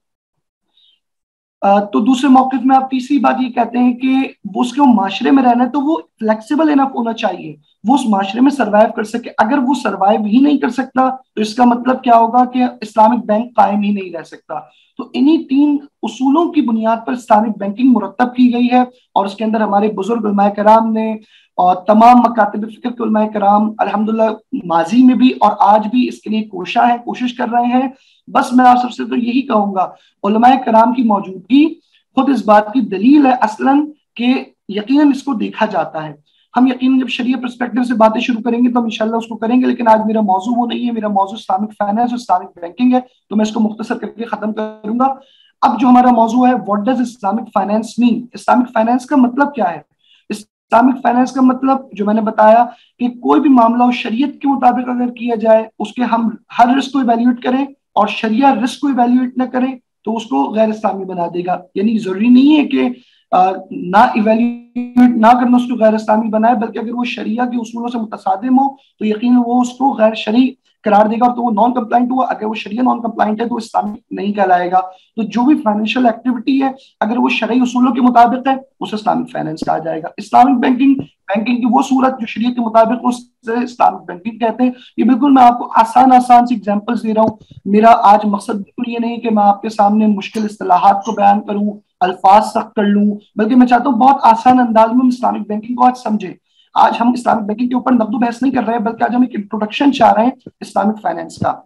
तो दूसरे मौके में आप तीसरी बात ये कहते हैं कि वो उसके माशरे में रहना है तो वो फ्लेक्सिबल इनफ होना चाहिए। वो उस माशरे में सरवाइव कर सके। अगर वो सरवाइव ही नहीं कर सकता तो इसका मतलब क्या होगा कि इस्लामिक बैंक कायम ही नहीं रह सकता। तो इन्हीं तीन उसूलों की बुनियाद पर इस्लामिक बैंकिंग मुरतब की गई है और उसके अंदर हमारे बुज़ुर्ग कराम ने और तमाम मकातब फ़िक्र के कराम, अलहमदुल्ला, माजी में भी और आज भी इसके लिए कोशा है, कोशिश कर रहे हैं। बस मैं आप सबसे तो यही कहूँगा कराम की मौजूदगी खुद इस बात की दलील है असलन के यकीन इसको देखा जाता है। हम यकीन जब शरीय परस्पेक्टिव से बातें शुरू करेंगे तो हम इंशाल्लाह उसको करेंगे, लेकिन आज मेरा मौजू वो नहीं है, मेरा मौजू इस्लामिक फाइनेंस और इस्लामिक बैंकिंग है तो मैं इसको मुख्तसर करके खत्म करूँगा। अब जो हमारा मौजू है what does Islamic finance mean Islamic finance का मतलब क्या है? इस्लामिक फाइनेंस का मतलब जो मैंने बताया कि कोई भी मामला शरीयत के मुताबिक अगर किया जाए, उसके हम हर रिस्क को इवेल्यूएट करें, और शरिया रिस्क को इवेल्यूएट न करें तो उसको गैर इस्लामी बना देगा। यानी ज़रूरी नहीं है कि ना इवेल्यूएट ना करना उसको गैर इस्लामी बनाए, बल्कि अगर वो शरिया के उसूलों से मुतसादिम हो तो यकीन वो उसको गैर शरी करार देगा तो वो नॉन कंप्लाइंट हुआ। अगर वो शरिया नॉन कंप्लाइंट है तो इस्लामिक नहीं कहलाएगा। तो जो भी फाइनेंशियल एक्टिविटी है, अगर वो शरी उसूलों के मुताबिक है, उसे इस्लामिक फाइनेंस कहा जाएगा। इस्लामिक बैंकिंग बैंकिंग की वो सूरत जो शरीय के मुताबिक उसे इस्लामिक बैंकिंग कहते हैं। ये बिल्कुल मैं आपको आसान आसान सी एग्जाम्पल्स दे रहा हूँ। मेरा आज मकसद बिल्कुल ये नहीं कि मैं आपके सामने मुश्किल असलाहत को बयान करूँ अल्फाज सख्त कर लूँ। बल्कि मैं चाहता हूँ बहुत आसान अंदाज में इस्लामिक बैंकिंग को आज समझे। आज हम इस्लामिक बैंकिंग के ऊपर नकदो बहस नहीं कर रहे हैं, बल्कि आज हम एक इंट्रोडक्शन चाह रहे हैं इस्लामिक फाइनेंस का।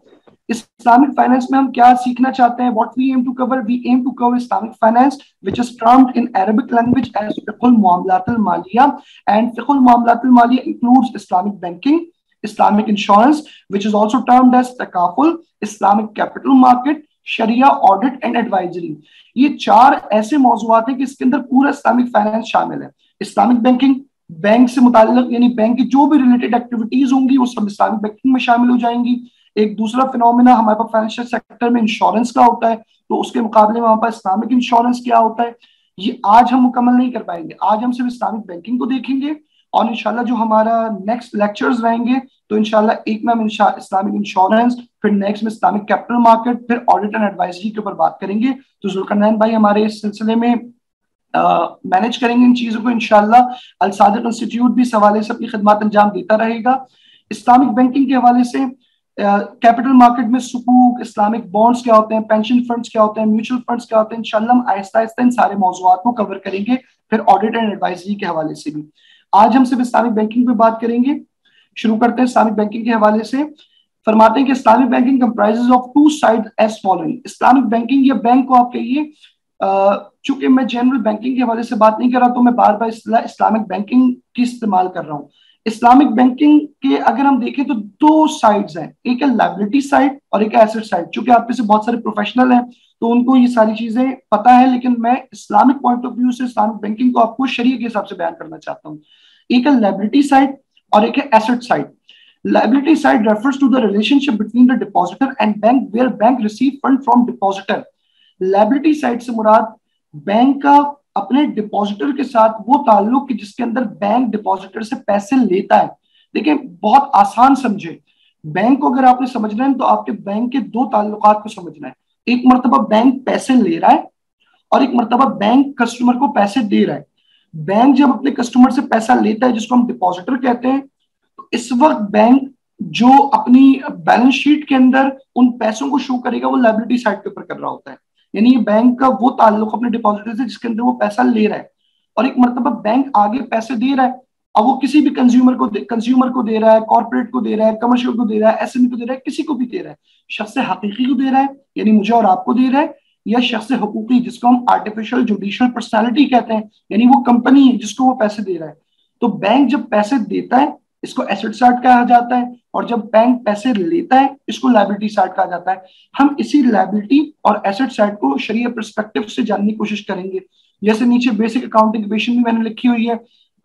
इस्लामिक फाइनेंस में हम क्या सीखना चाहते हैं? What we aim to cover we aim to cover Islamic finance which is termed in Arabic language as फिकुल मामलात अल मालिया एंड फिकुल मामलात अल Mallya includes Islamic banking Islamic insurance which is also termed as takaful Islamic capital market शरिया audit and advisory ये चार ऐसे मौजूद हैं कि इसके अंदर पूरा इस्लामिक फाइनेंस शामिल है। इस्लामिक बैंकिंग बैंक से मुतालिक यानी बैंक की जो भी रिलेटेड एक्टिविटीज़ होंगी, वो सब इस्लामिक बैंकिंग में शामिल हो जाएँगी। एक दूसरा फिनोमिना हमारे पास फाइनेंशियल सेक्टर में इंश्योरेंस का होता है तो उसके मुकाबले में हमारे पास इस्लामिक इंश्योरेंस क्या होता है? ये आज हम मुकम्मल नहीं कर पाएँगे। आज हम सिर्फ़ इस्लामिक बैंकिंग को देखेंगे। और इनशाला जो हमारा नेक्स्ट लेक्चर्स रहेंगे तो इनशाला एक में हम इस्लामिक इंश्योरेंस फिर नेक्स्ट में इस्लामिक कैपिटल मार्केट फिर ऑडिट एंड एडवाइजरी के ऊपर बात करेंगे। तो जुलकरनैन भाई हमारे इस सिलसिले में मैनेज uh, करेंगे इन चीज़ों को इनशाला अलसादिक इंस्टीट्यूट भी इस हवाले से अपनी खदमात अंजाम देता रहेगा। इस्लामिक बैंकिंग के हवाले से कैपिटल uh, मार्केट में सुकूक इस्लामिक बॉन्ड्स क्या होते हैं पेंशन फंड्स क्या होते हैं म्यूचुअल फंड्स क्या होते हैं इंशाल्लाह हम आहिस्ता आहिस्ता इन सारे मौजूद को कवर करेंगे फिर ऑडिट एंड एडवाइजरी के हवाले से भी। आज हम सिर्फ़ इस्लामिक बैंकिंग पे बात करेंगे। शुरू करते हैं इस्लामिक बैंकिंग के हवाले से। फरमाते हैं कि Islamic banking comprises of two side as following Islamic banking या बैंक को आप कहिए चूँकि मैं जनरल बैंकिंग के हवाले से बात नहीं कर रहा तो मैं बार बार इस्लामिक बैंकिंग की इस्तेमाल कर रहा हूँ। इस्लामिक बैंकिंग के अगर हम देखें तो दो साइड्स हैं। एक है लाइबिलिटी साइड और एक एसेट साइड चूँकि आप में से बहुत सारे प्रोफेशनल हैं तो उनको ये सारी चीज़ें पता है, लेकिन मैं इस्लामिक पॉइंट ऑफ़ व्यू से इस्लामिक बैंकिंग को, आपको शरीय के हिसाब से बयान करना चाहता हूँ। एक है लाइबिलिटी साइड और एक है asset side liability side refers to the relationship between the depositor and bank where bank receive fund from depositor liability side से मुराद बैंक का अपने डिपॉजिटर के साथ वो ताल्लुक जिसके अंदर बैंक डिपॉजिटर से पैसे लेता है। देखिए, बहुत आसान समझे। बैंक को अगर आपने समझना है तो आपके बैंक के दो ताल्लुकात को समझना है। एक मरतबा बैंक पैसे ले रहा है और एक मरतबा बैंक कस्टमर को पैसे दे रहा है। बैंक जब अपने कस्टमर से पैसा लेता है, जिसको हम डिपॉजिटर कहते हैं तो इस वक्त बैंक जो अपनी बैलेंस शीट के अंदर उन पैसों को शो करेगा, वो लाइबिलिटी साइड के ऊपर कर रहा होता है। यानी ये बैंक का वो ताल्लुक अपने डिपॉजिटर से, जिसके अंदर वो पैसा ले रहा है। और एक मरतबा बैंक आगे पैसे दे रहा है अब वो किसी भी कंज्यूमर को कंज्यूमर को दे रहा है कॉर्पोरेट को दे रहा है कमर्शियल को दे रहा है एसएमई को दे रहा है, किसी को भी दे रहा है। शख्स हकीकी को दे रहा है, यानी मुझे और आपको दे रहा है, या शख्स हकूकी, जिसको हम आर्टिफिशियल जुडिशियल पर्सनैलिटी कहते हैं, यानी वो कंपनी है जिसको वो पैसे दे रहा है। तो बैंक जब पैसे देता है, इसको एसेट साइड कहा जाता है, और जब बैंक पैसे लेता है, इसको लाइबिलिटी साइड कहा जाता है। हम इसी लाइबिलिटी और एसेट साइड को शरीय परस्पेक्टिव से जानने की कोशिश करेंगे। जैसे नीचे बेसिक अकाउंटिंग भी मैंने लिखी हुई है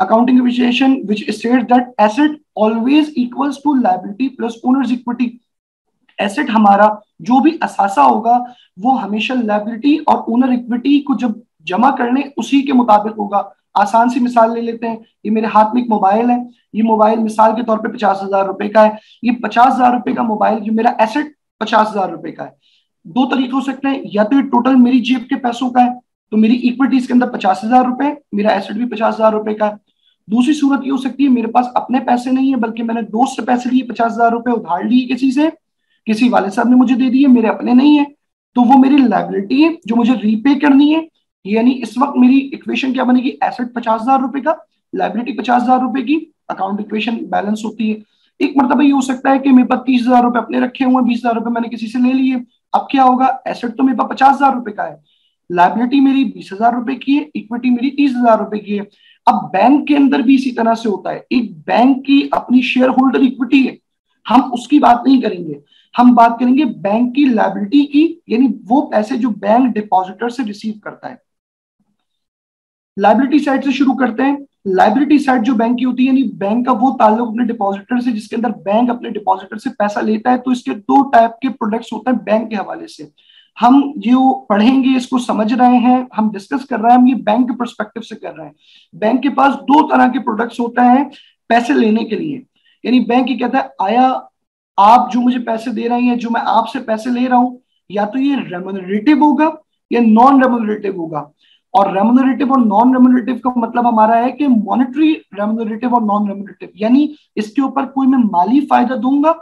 accounting equation which state that asset always equals to liability plus owners equity asset हमारा जो भी असासा होगा, वो हमेशा लाइबिलिटी और ओनर इक्विटी को जब जमा करने, उसी के मुताबिक होगा। आसान सी मिसाल ले लेते हैं। ये मेरे हाथ में एक मोबाइल है। ये मोबाइल मिसाल के तौर पे पचास हज़ार रुपए का है। ये पचास हज़ार रुपए का मोबाइल जो मेरा एसेट पचास हज़ार रुपए का है। दो तरीके हो सकते हैं। या तो ये टोटल मेरी जेब के पैसों का है तो मेरी इक्विटी इसके अंदर पचास हज़ार रुपए, मेरा एसेट भी पचास हज़ार रुपए का है। दूसरी सूरत ये हो सकती है, मेरे पास अपने पैसे नहीं है, बल्कि मैंने दोस्त से पैसे लिए, पचास हज़ार रुपए उधार लिए किसी से, किसी वाले साहब ने मुझे दे दिए, मेरे अपने नहीं है। तो वो मेरी लाइबिलिटी है, जो मुझे रीपे करनी है। यानी इस वक्त मेरी इक्वेशन क्या बनेगी? एसेट पचास हज़ार रुपए का लाइबिलिटी पचास हज़ार रुपए की अकाउंट इक्वेशन बैलेंस होती है। एक मतलब ये हो सकता है कि मेरे पास तीस हज़ार रुपए अपने रखे हुए बीस हज़ार रुपए मैंने किसी से ले लिए। अब क्या होगा? एसेट तो मेरे पास पचास हज़ार रुपए का है। लाइबिलिटी मेरी बीस हज़ार रुपए की है इक्विटी मेरी तीस हज़ार रुपए की है। अब बैंक के अंदर भी इसी तरह से होता है। एक बैंक की अपनी शेयर होल्डर इक्विटी है। हम उसकी बात नहीं करेंगे। हम बात करेंगे बैंक की लाइबिलिटी की, यानी वो पैसे जो बैंक डिपॉजिटर से रिसीव करता है। लाइबिलिटी साइड से शुरू करते हैं। लाइबिलिटी साइड जो बैंक की होती है, यानी बैंक का वो ताल्लुक अपने डिपॉजिटर से, जिसके अंदर बैंक अपने डिपॉजिटर से पैसा लेता है तो इसके दो टाइप के प्रोडक्ट्स होते हैं बैंक के हवाले से। हम जो पढ़ेंगे, इसको समझ रहे हैं, हम डिस्कस कर रहे हैं, हम ये बैंक के परस्पेक्टिव से कर रहे हैं। बैंक के पास दो तरह के प्रोडक्ट्स होते हैं पैसे लेने के लिए। यानी बैंक ये कहता है, आया, आप जो मुझे पैसे दे रहे हैं, जो मैं आपसे पैसे ले रहा हूँ, या तो ये रेमोनरेटिव होगा, या नॉन रेमोनरेटिव होगा। और रेमोनरेटिव और नॉन रेमोनरेटिव का मतलब हमारा है कि मॉनिटरी रेमोनरेटिव और नॉन रेमोनरेटिव यानी इसके ऊपर कोई मैं माली फ़ायदा दूँगा,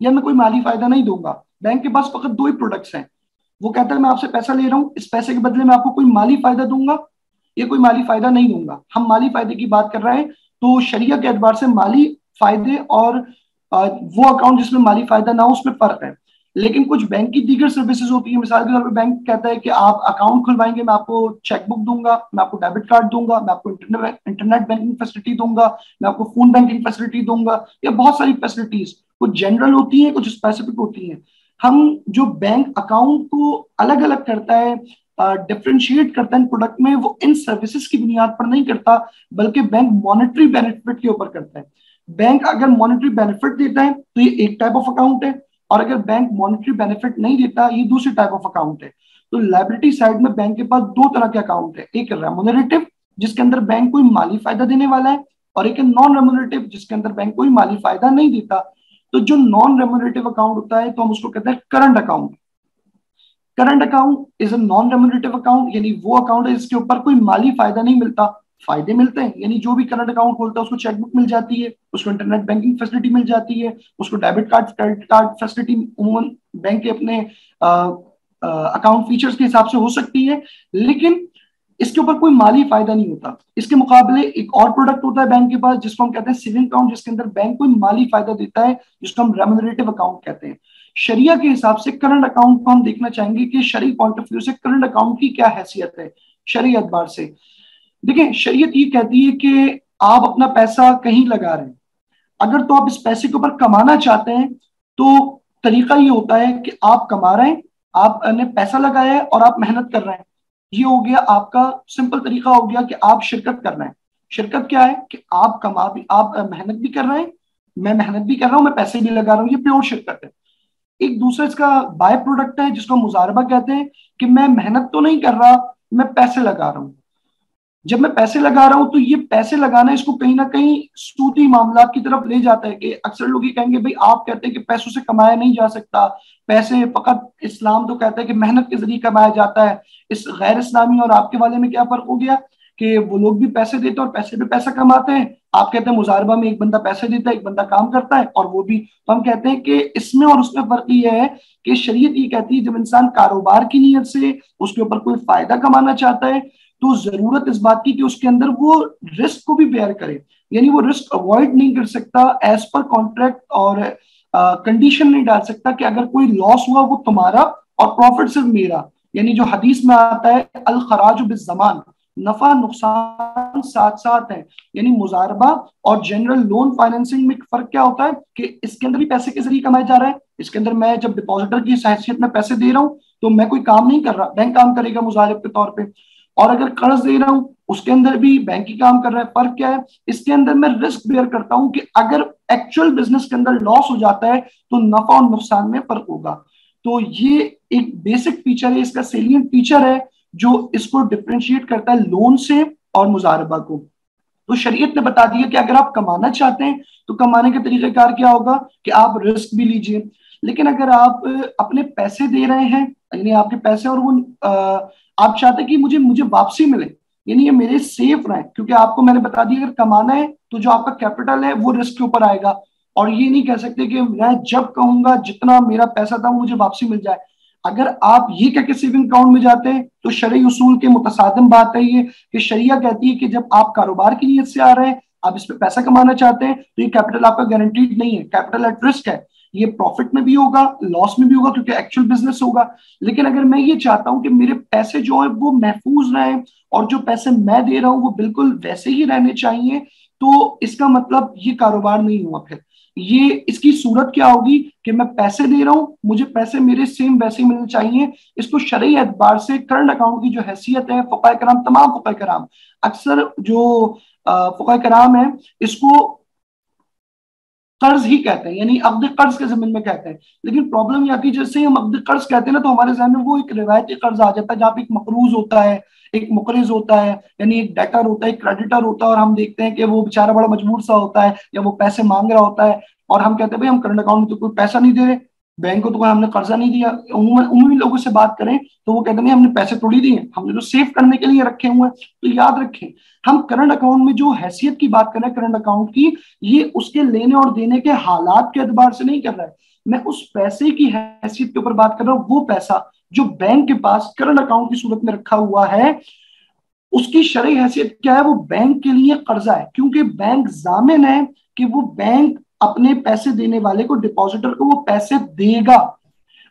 या मैं कोई माली फ़ायदा नहीं दूँगा। बैंक के पास फकत दो ही प्रोडक्ट्स हैं। वो कहता है, मैं आपसे पैसा ले रहा हूँ, इस पैसे के बदले में आपको कोई माली फ़ायदा दूँगा? या कोई माली फ़ायदा नहीं दूँगा। हम माली फ़ायदे की बात कर रहे हैं तो शरिया के एतबार से माली फ़ायदे और वो अकाउंट जिसमें माली फ़ायदा ना हो, उसमें फ़र्क है। लेकिन कुछ बैंक की दीगर सर्विसेज़ होती है। मिसाल के तौर पर बैंक कहता है कि आप अकाउंट खुलवाएँगे, मैं आपको चेकबुक दूँगा, मैं आपको डेबिट कार्ड दूँगा, मैं आपको इंटरनेट बैंकिंग फैसिलिटी दूँगा, मैं आपको फ़ोन बैंकिंग फैसिलिटी दूँगा। या बहुत सारी फैसिलिटीज़ कुछ जनरल होती है, कुछ स्पेसिफिक होती है। हम जो बैंक अकाउंट को अलग अलग करता है डिफ्रेंशिएट करता है प्रोडक्ट में, वो इन सर्विसेज़ की बुनियाद पर नहीं करता, बल्कि बैंक मॉनेटरी बेनिफिट के ऊपर करता है। बैंक अगर मॉनेटरी बेनिफिट देता है तो ये एक टाइप ऑफ़ अकाउंट है, और अगर बैंक मॉनिटरी बेनिफिट नहीं देता, ये दूसरी टाइप ऑफ़ अकाउंट है। तो लाइबिलिटी साइड में बैंक के पास दो तरह के अकाउंट है, एक रेमोनरेटिव जिसके अंदर बैंक कोई माली फ़ायदा देने वाला है, और एक नॉन रेमोनरेटिव जिसके अंदर बैंक कोई माली फ़ायदा नहीं देता। तो जो नॉन रेमोनरेटिव अकाउंट होता है तो हम उसको कहते हैं current account current account is a non account यानी वो अकाउंट है जिसके ऊपर कोई माली फ़ायदा नहीं मिलता। फ़ायदे मिलते हैं, यानी जो भी करंट अकाउंट खोलता है, उसको चेकबुक मिल जाती है, उसको इंटरनेट बैंकिंग फैसिलिटी मिल जाती है, उसको debit card credit card facility उमूमन bank के अपने अकाउंट फीचर्स के हिसाब से हो सकती है। लेकिन इसके ऊपर कोई माली फ़ायदा नहीं होता। इसके मुकाबले एक और प्रोडक्ट होता है बैंक के पास, जिसको हम कहते हैं सिविंग अकाउंट जिसके अंदर बैंक कोई माली फ़ायदा देता है, जिसको हम रेमोनरेटिव अकाउंट कहते हैं। शरिया के हिसाब से करंट अकाउंट को हम देखना चाहेंगे कि शरी पॉइंट ऑफ़ व्यू से करंट अकाउंट की क्या हैसियत है, शरी अखबार से। देखिए, शरीयत ये कहती है कि आप अपना पैसा कहीं लगा रहे हैं। अगर तो आप इस पैसे के ऊपर कमाना चाहते हैं तो तरीका ये होता है कि आप कमा रहे हैं आपने पैसा लगाया है और आप मेहनत कर रहे हैं। ये हो गया आपका सिंपल तरीका हो गया कि आप शिरकत कर रहे हैं। शिरकत क्या है कि आप कमा भी, आप मेहनत भी कर रहे हैं, मैं मेहनत भी कर रहा हूँ, मैं पैसे भी लगा रहा हूँ, ये प्योर शिरकत है। एक दूसरा इसका बाय प्रोडक्ट है जिसको मुजारबा कहते हैं कि मैं मेहनत तो नहीं कर रहा, मैं पैसे लगा रहा हूँ। जब मैं पैसे लगा रहा हूँ तो ये पैसे लगाना इसको कहीं ना कहीं सूती मामला की तरफ़ ले जाता है कि अक्सर लोग ये कहेंगे, भाई, आप कहते हैं कि पैसों से कमाया नहीं जा सकता। पैसे फकत इस्लाम तो कहता है कि मेहनत के ज़रिए कमाया जाता है। इस गैर इस्लामी और आपके वाले में क्या फ़र्क हो गया कि वो लोग भी पैसे देते हैं और पैसे पे पैसा कमाते हैं। आप कहते हैं मुजारबा में एक बंदा पैसे देता है, एक बंदा काम करता है और वो भी। तो हम कहते हैं कि इसमें और उसमें फ़र्क ये है कि शरीयत ये कहती है, जब इंसान कारोबार की नीयत से उसके ऊपर कोई फ़ायदा कमाना चाहता है तो ज़रूरत इस बात की कि उसके अंदर वो रिस्क को भी बेयर करे। यानी वो रिस्क अवॉइड नहीं कर सकता एज पर कॉन्ट्रैक्ट और कंडीशन uh, नहीं डाल सकता कि अगर कोई लॉस हुआ वो तुम्हारा और प्रॉफिट सिर्फ़ मेरा। यानी जो हदीस में आता है अल खराज जमान नफा नुकसान साथ साथ है। यानी मुजारबा और जनरल लोन फाइनेंसिंग में फ़र्क क्या होता है कि इसके अंदर भी पैसे के ज़रिए कमाया जा रहा है। इसके अंदर मैं जब डिपॉजिटर की हैसियत में पैसे दे रहा हूँ तो मैं कोई काम नहीं कर रहा। बैंक काम करेगा मुजारब के तौर पर और अगर कर्ज दे रहा हूँ, उसके अंदर भी बैंक ही काम कर रहा है, फ़र्क क्या है? इसके अंदर मैं रिस्क बेयर करता हूँ कि अगर एक्चुअल बिज़नेस के अंदर लॉस हो जाता है तो नफा और नुकसान में फ़र्क होगा। तो ये एक बेसिक फीचर है, इसका सेलियंट फीचर है, जो इसको डिफ्रेंशिएट करता है लोन से और मुजारबा को। तो शरीयत ने बता दिया कि अगर आप कमाना चाहते हैं तो कमाने का तरीक़ाकार क्या होगा कि आप रिस्क भी लीजिए। लेकिन अगर आप अपने पैसे दे रहे हैं, यानी आपके पैसे और वो आप चाहते कि मुझे मुझे वापसी मिले, यानी ये मेरे सेफ़ रहे, क्योंकि आपको मैंने बता दिया, अगर कमाना है तो जो आपका कैपिटल है, वो रिस्क के ऊपर आएगा। और ये नहीं कह सकते कि मैं जब कहूँगा, जितना मेरा पैसा था, मुझे वापसी मिल जाए। अगर आप ये कह के सेविंग अकाउंट में जाते हैं तो शरी उसूल के मुतसादम बात है ये, कि शरिया कहती है कि जब आप कारोबार की नीयत से आ रहे हैं, आप इस पर पैसा कमाना चाहते हैं तो ये कैपिटल आपका गारंटीड नहीं है। कैपिटल एट रिस्क है। ये प्रॉफिट में भी होगा लॉस में भी होगा, क्योंकि एक्चुअल बिज़नेस होगा। लेकिन अगर मैं ये चाहता हूँ कि मेरे पैसे जो है वो महफूज रहे और जो पैसे मैं दे रहा हूँ वो बिल्कुल वैसे ही रहने चाहिए तो इसका मतलब ये कारोबार नहीं हुआ फिर। ये इसकी सूरत क्या होगी कि मैं पैसे दे रहा हूँ, मुझे पैसे मेरे सेम वैसे मिलने चाहिए। इसको शरय एतबार से करंट अकाउंट की जो हैसियत है फ़ुका कराम, तमाम फ़ुका कराम, अक्सर जो फ़ुका कराम है, इसको कर्ज ही कहते हैं, यानी अब्द कर्ज के ज़मीन में कहते हैं। लेकिन प्रॉब्लम यह आती है जैसे हम अब्द कर्ज कहते हैं ना तो हमारे जहन में वो एक रिवायती कर्ज आ जाता है, जहाँ पे एक मकरूज होता है, एक मुकरज होता है, यानी एक डेटर होता है, एक क्रेडिटर होता है, और हम देखते हैं कि वो बेचारा बड़ा मजबूर सा होता है, या वो पैसे मांग रहा होता है, और हम कहते हैं, भाई, हम करंट अकाउंट में तो कोई पैसा नहीं दे रहे। बैंक को तो हमने कर्जा नहीं दिया। उमूमी लोगों से बात करें तो वो कहते नहीं, हमने पैसे थोड़ी दिए हमने तो सेव करने के लिए रखे हुए हैं। तो याद रखें, हम करंट अकाउंट में जो हैसियत की बात कर हैं करंट अकाउंट की, ये उसके लेने और देने के हालात के एतबार से नहीं कर रहा है। मैं उस पैसे की हैसियत के ऊपर बात कर रहा हूँ, वो पैसा जो बैंक के पास करंट अकाउंट की सूरत में रखा हुआ है, उसकी शरय हैसियत क्या है? वो बैंक के लिए कर्जा है। क्योंकि बैंक जामिन है कि वो बैंक अपने पैसे देने वाले को डिपॉजिटर को वो पैसे देगा।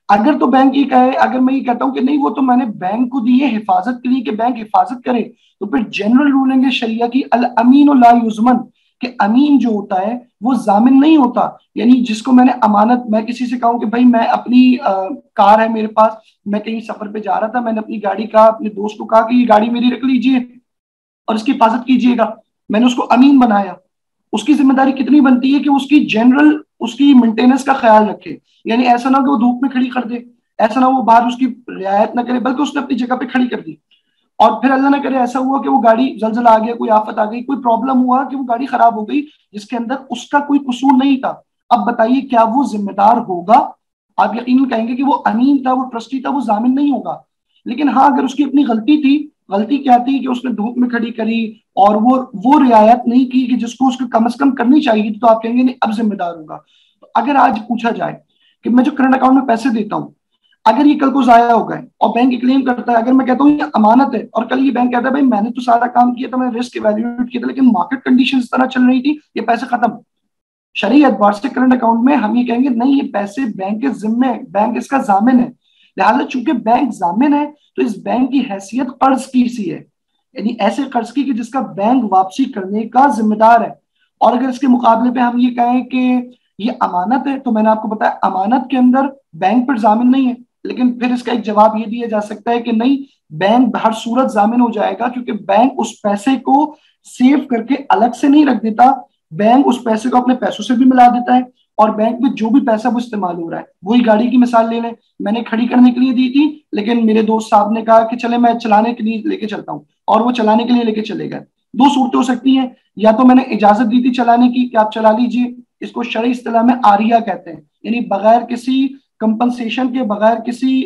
अगर तो बैंक ये कहे अगर मैं ये कहता हूँ कि नहीं वो तो मैंने बैंक को दिए हिफाजत के लिए कि बैंक हिफाजत करे तो फिर जनरल रूलिंग है शरिया की अल अमीन ला युजमन कि अमीन जो होता है वो जामिन नहीं होता। यानी जिसको मैंने अमानत मैं किसी से कहूँ कि भाई मैं अपनी आ, कार है मेरे पास मैं कहीं सफ़र पे जा रहा था मैंने अपनी गाड़ी कहा अपने दोस्त को कहा कि ये गाड़ी मेरी रख लीजिए और इसकी हिफाजत कीजिएगा। मैंने उसको अमीन बनाया। उसकी ज़िम्मेदारी कितनी बनती है कि उसकी जनरल उसकी मेंटेनेंस का ख्याल रखे। यानी ऐसा ना कि वो धूप में खड़ी कर दे। ऐसा ना वो बाहर उसकी रियायत ना करे, बल्कि उसने अपनी जगह पे खड़ी कर दी। और फिर अल्लाह ना करे, ऐसा हुआ कि वो गाड़ी जलजल आ गया, कोई आफत आ गई, कोई प्रॉब्लम हुआ कि वो गाड़ी खराब हो गई, जिसके अंदर उसका कोई कसूर नहीं था। अब बताइए, क्या वो जिम्मेदार होगा? आप यकीन कहेंगे कि वो अमीन था, वो ट्रस्टी था, वो जामिन नहीं होगा। लेकिन हाँ अगर उसकी अपनी गलती थी गलती क्या थी कि उसने धूप में खड़ी करी और वो वो रियायत नहीं की कि जिसको उसको कम से कम करनी चाहिए तो आप कहेंगे, नहीं, अब जिम्मेदार होगा। तो अगर आज पूछा जाए कि मैं जो करंट अकाउंट में पैसे देता हूँ, अगर ये कल को जाया हो गए और बैंक क्लेम करता है, अगर मैं कहता हूँ, ये अमानत है। और कल ये बैंक कहता है, भाई, मैंने तो सारा काम किया था, मैंने रिस्क इवेल्युएट किया था, लेकिन मार्केट कंडीशन इस तरह चल रही थी, ये पैसे खत्म। शरी एतबार से करंट अकाउंट में हम ये कहेंगे, नहीं, ये पैसे बैंक के जिम्मे बैंक इसका जामिन है। लिहाजा चूँकि बैंक जामिन है तो इस बैंक की हैसियत कर्ज की सी है। यानी ऐसे कर्ज की कि जिसका बैंक वापसी करने का जिम्मेदार है। और अगर इसके मुकाबले पे हम ये कहें कि ये अमानत है तो मैंने आपको बताया अमानत के अंदर बैंक पर जामिन नहीं है। लेकिन फिर इसका एक जवाब ये दिया जा सकता है कि नहीं बैंक हर सूरत जामिन हो जाएगा, क्योंकि बैंक उस पैसे को सेव करके अलग से नहीं रख देता। बैंक उस पैसे को अपने पैसों से भी मिला देता है। और बैंक में जो भी पैसा वो इस्तेमाल हो रहा है, वही गाड़ी की मिसाल ले लें। मैंने खड़ी करने के लिए दी थी, लेकिन मेरे दोस्त साहब ने कहा कि चले, मैं चलाने के लिए लेके चलता हूँ, और वो चलाने के लिए लेके चले गए। दो सूरतें हो सकती हैं, या तो मैंने इजाज़त दी थी चलाने की कि आप चला लीजिए। इसको शरी इस्तेला में आरिया कहते हैं, यानी बगैर किसी कंपनसेशन के, बगैर किसी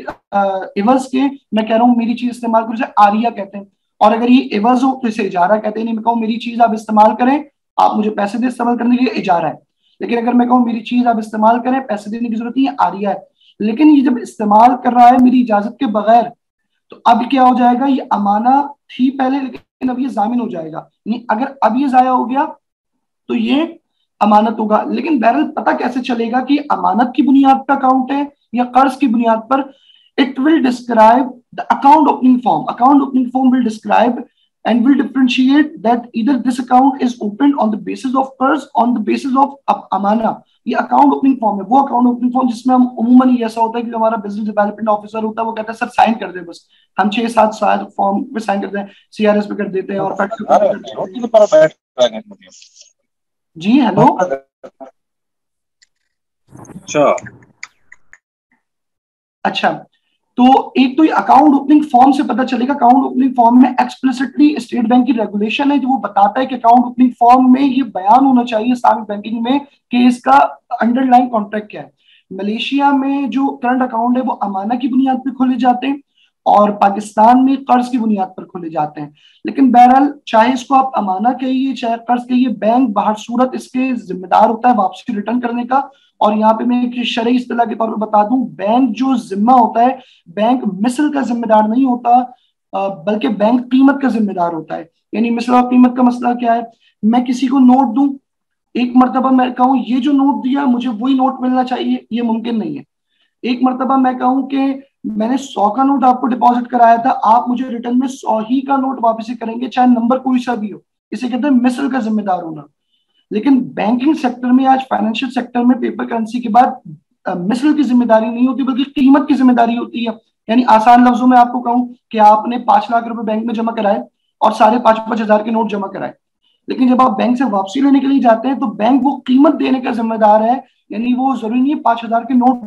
इवज के, मैं कह रहा हूँ मेरी चीज़ इस्तेमाल करो आरिया कहते हैं। और अगर ये इवज हो तो इसे इजारा कहते हैं मैं कहूँ मेरी चीज़ आप इस्तेमाल करें, आप मुझे पैसे दे इस्तेमाल करने के लिए इजारा है। लेकिन अगर मैं कहूँ मेरी चीज़ आप इस्तेमाल करें, पैसे देने की ज़रूरत नहीं है आरिया है। लेकिन ये जब इस्तेमाल कर रहा है मेरी इजाज़त के बगैर तो अब क्या हो जाएगा? ये अमाना थी पहले, लेकिन अब ये जामिन हो जाएगा। नहीं, अगर अब ये जाया हो गया तो ये अमानत होगा। लेकिन बहरल पता कैसे चलेगा कि अमानत की बुनियाद पर अकाउंट है या कर्ज की बुनियाद पर? It will describe the account opening form account opening form will describe and will differentiate that either this account is opened on the basis of कर्ज on the basis of amana. ये account opening form है। वो account opening form जिसमें हम उमूमन ये ऐसा होता है कि हमारा बिज़नेस डेवलपमेंट ऑफिसर होता है वो कहता है सर साइन कर दे बस। हम छह सात सात फॉर्म पे साइन करते हैं सीआरएस पे कर देते हैं और जी हेलो अच्छा। अच्छा। तो एक तो अकाउंट ओपनिंग फॉर्म से पता चलेगा अकाउंट ओपनिंग फॉर्म में एक्सप्लिसिटली स्टेट बैंक की रेगुलेशन है, जो वो बताता है कि अकाउंट ओपनिंग फॉर्म में ये बयान होना चाहिए इस्लामिक बैंकिंग में कि इसका अंडरलाइन कॉन्ट्रैक्ट क्या है। मलेशिया में जो करंट अकाउंट है, वो अमाना की बुनियाद पर खोले जाते हैं। और पाकिस्तान में कर्ज की बुनियाद पर खोले जाते हैं। लेकिन बहरहाल, चाहे इसको आप अमाना कहिए, चाहे कर्ज कहिए, बैंक बाहर सूरत इसके जिम्मेदार होता है वापसी रिटर्न करने का। और यहाँ पे मैं एक शरय इस्तेला के तौर पर बता दूँ, बैंक जो जिम्मा होता है, बैंक मिसल का जिम्मेदार नहीं होता बल्कि बैंक कीमत का जिम्मेदार होता है। यानी मिसल और कीमत का मसला क्या है? मैं किसी को नोट दूँ, एक मरतबा मैं कहूँ, ये जो नोट दिया, मुझे वही नोट मिलना चाहिए, ये मुमकिन नहीं है। एक मरतबा मैं कहूँ कि मैंने सौ का नोट आपको डिपॉजिट कराया था, आप मुझे रिटर्न में सौ ही का नोट वापसी करेंगे, चाहे नंबर कोई सा भी हो। इसे कहते हैं मिसल का जिम्मेदार होना। लेकिन बैंकिंग सेक्टर में, आज फाइनेंशियल सेक्टर में पेपर करेंसी के बाद मिसल की ज़िम्मेदारी नहीं होती, बल्कि कीमत की ज़िम्मेदारी होती है। यानी आसान लफ्जों में आपको कहूँ कि आपने पाँच लाख रुपए बैंक में जमा कराए और साढ़े पाँच पाँच हज़ार के नोट जमा कराए। लेकिन जब आप बैंक से वापसी लेने के लिए जाते हैं तो बैंक वो कीमत देने का जिम्मेदार है, यानी वो ज़रूरी नहीं है पाँच हज़ार के नोट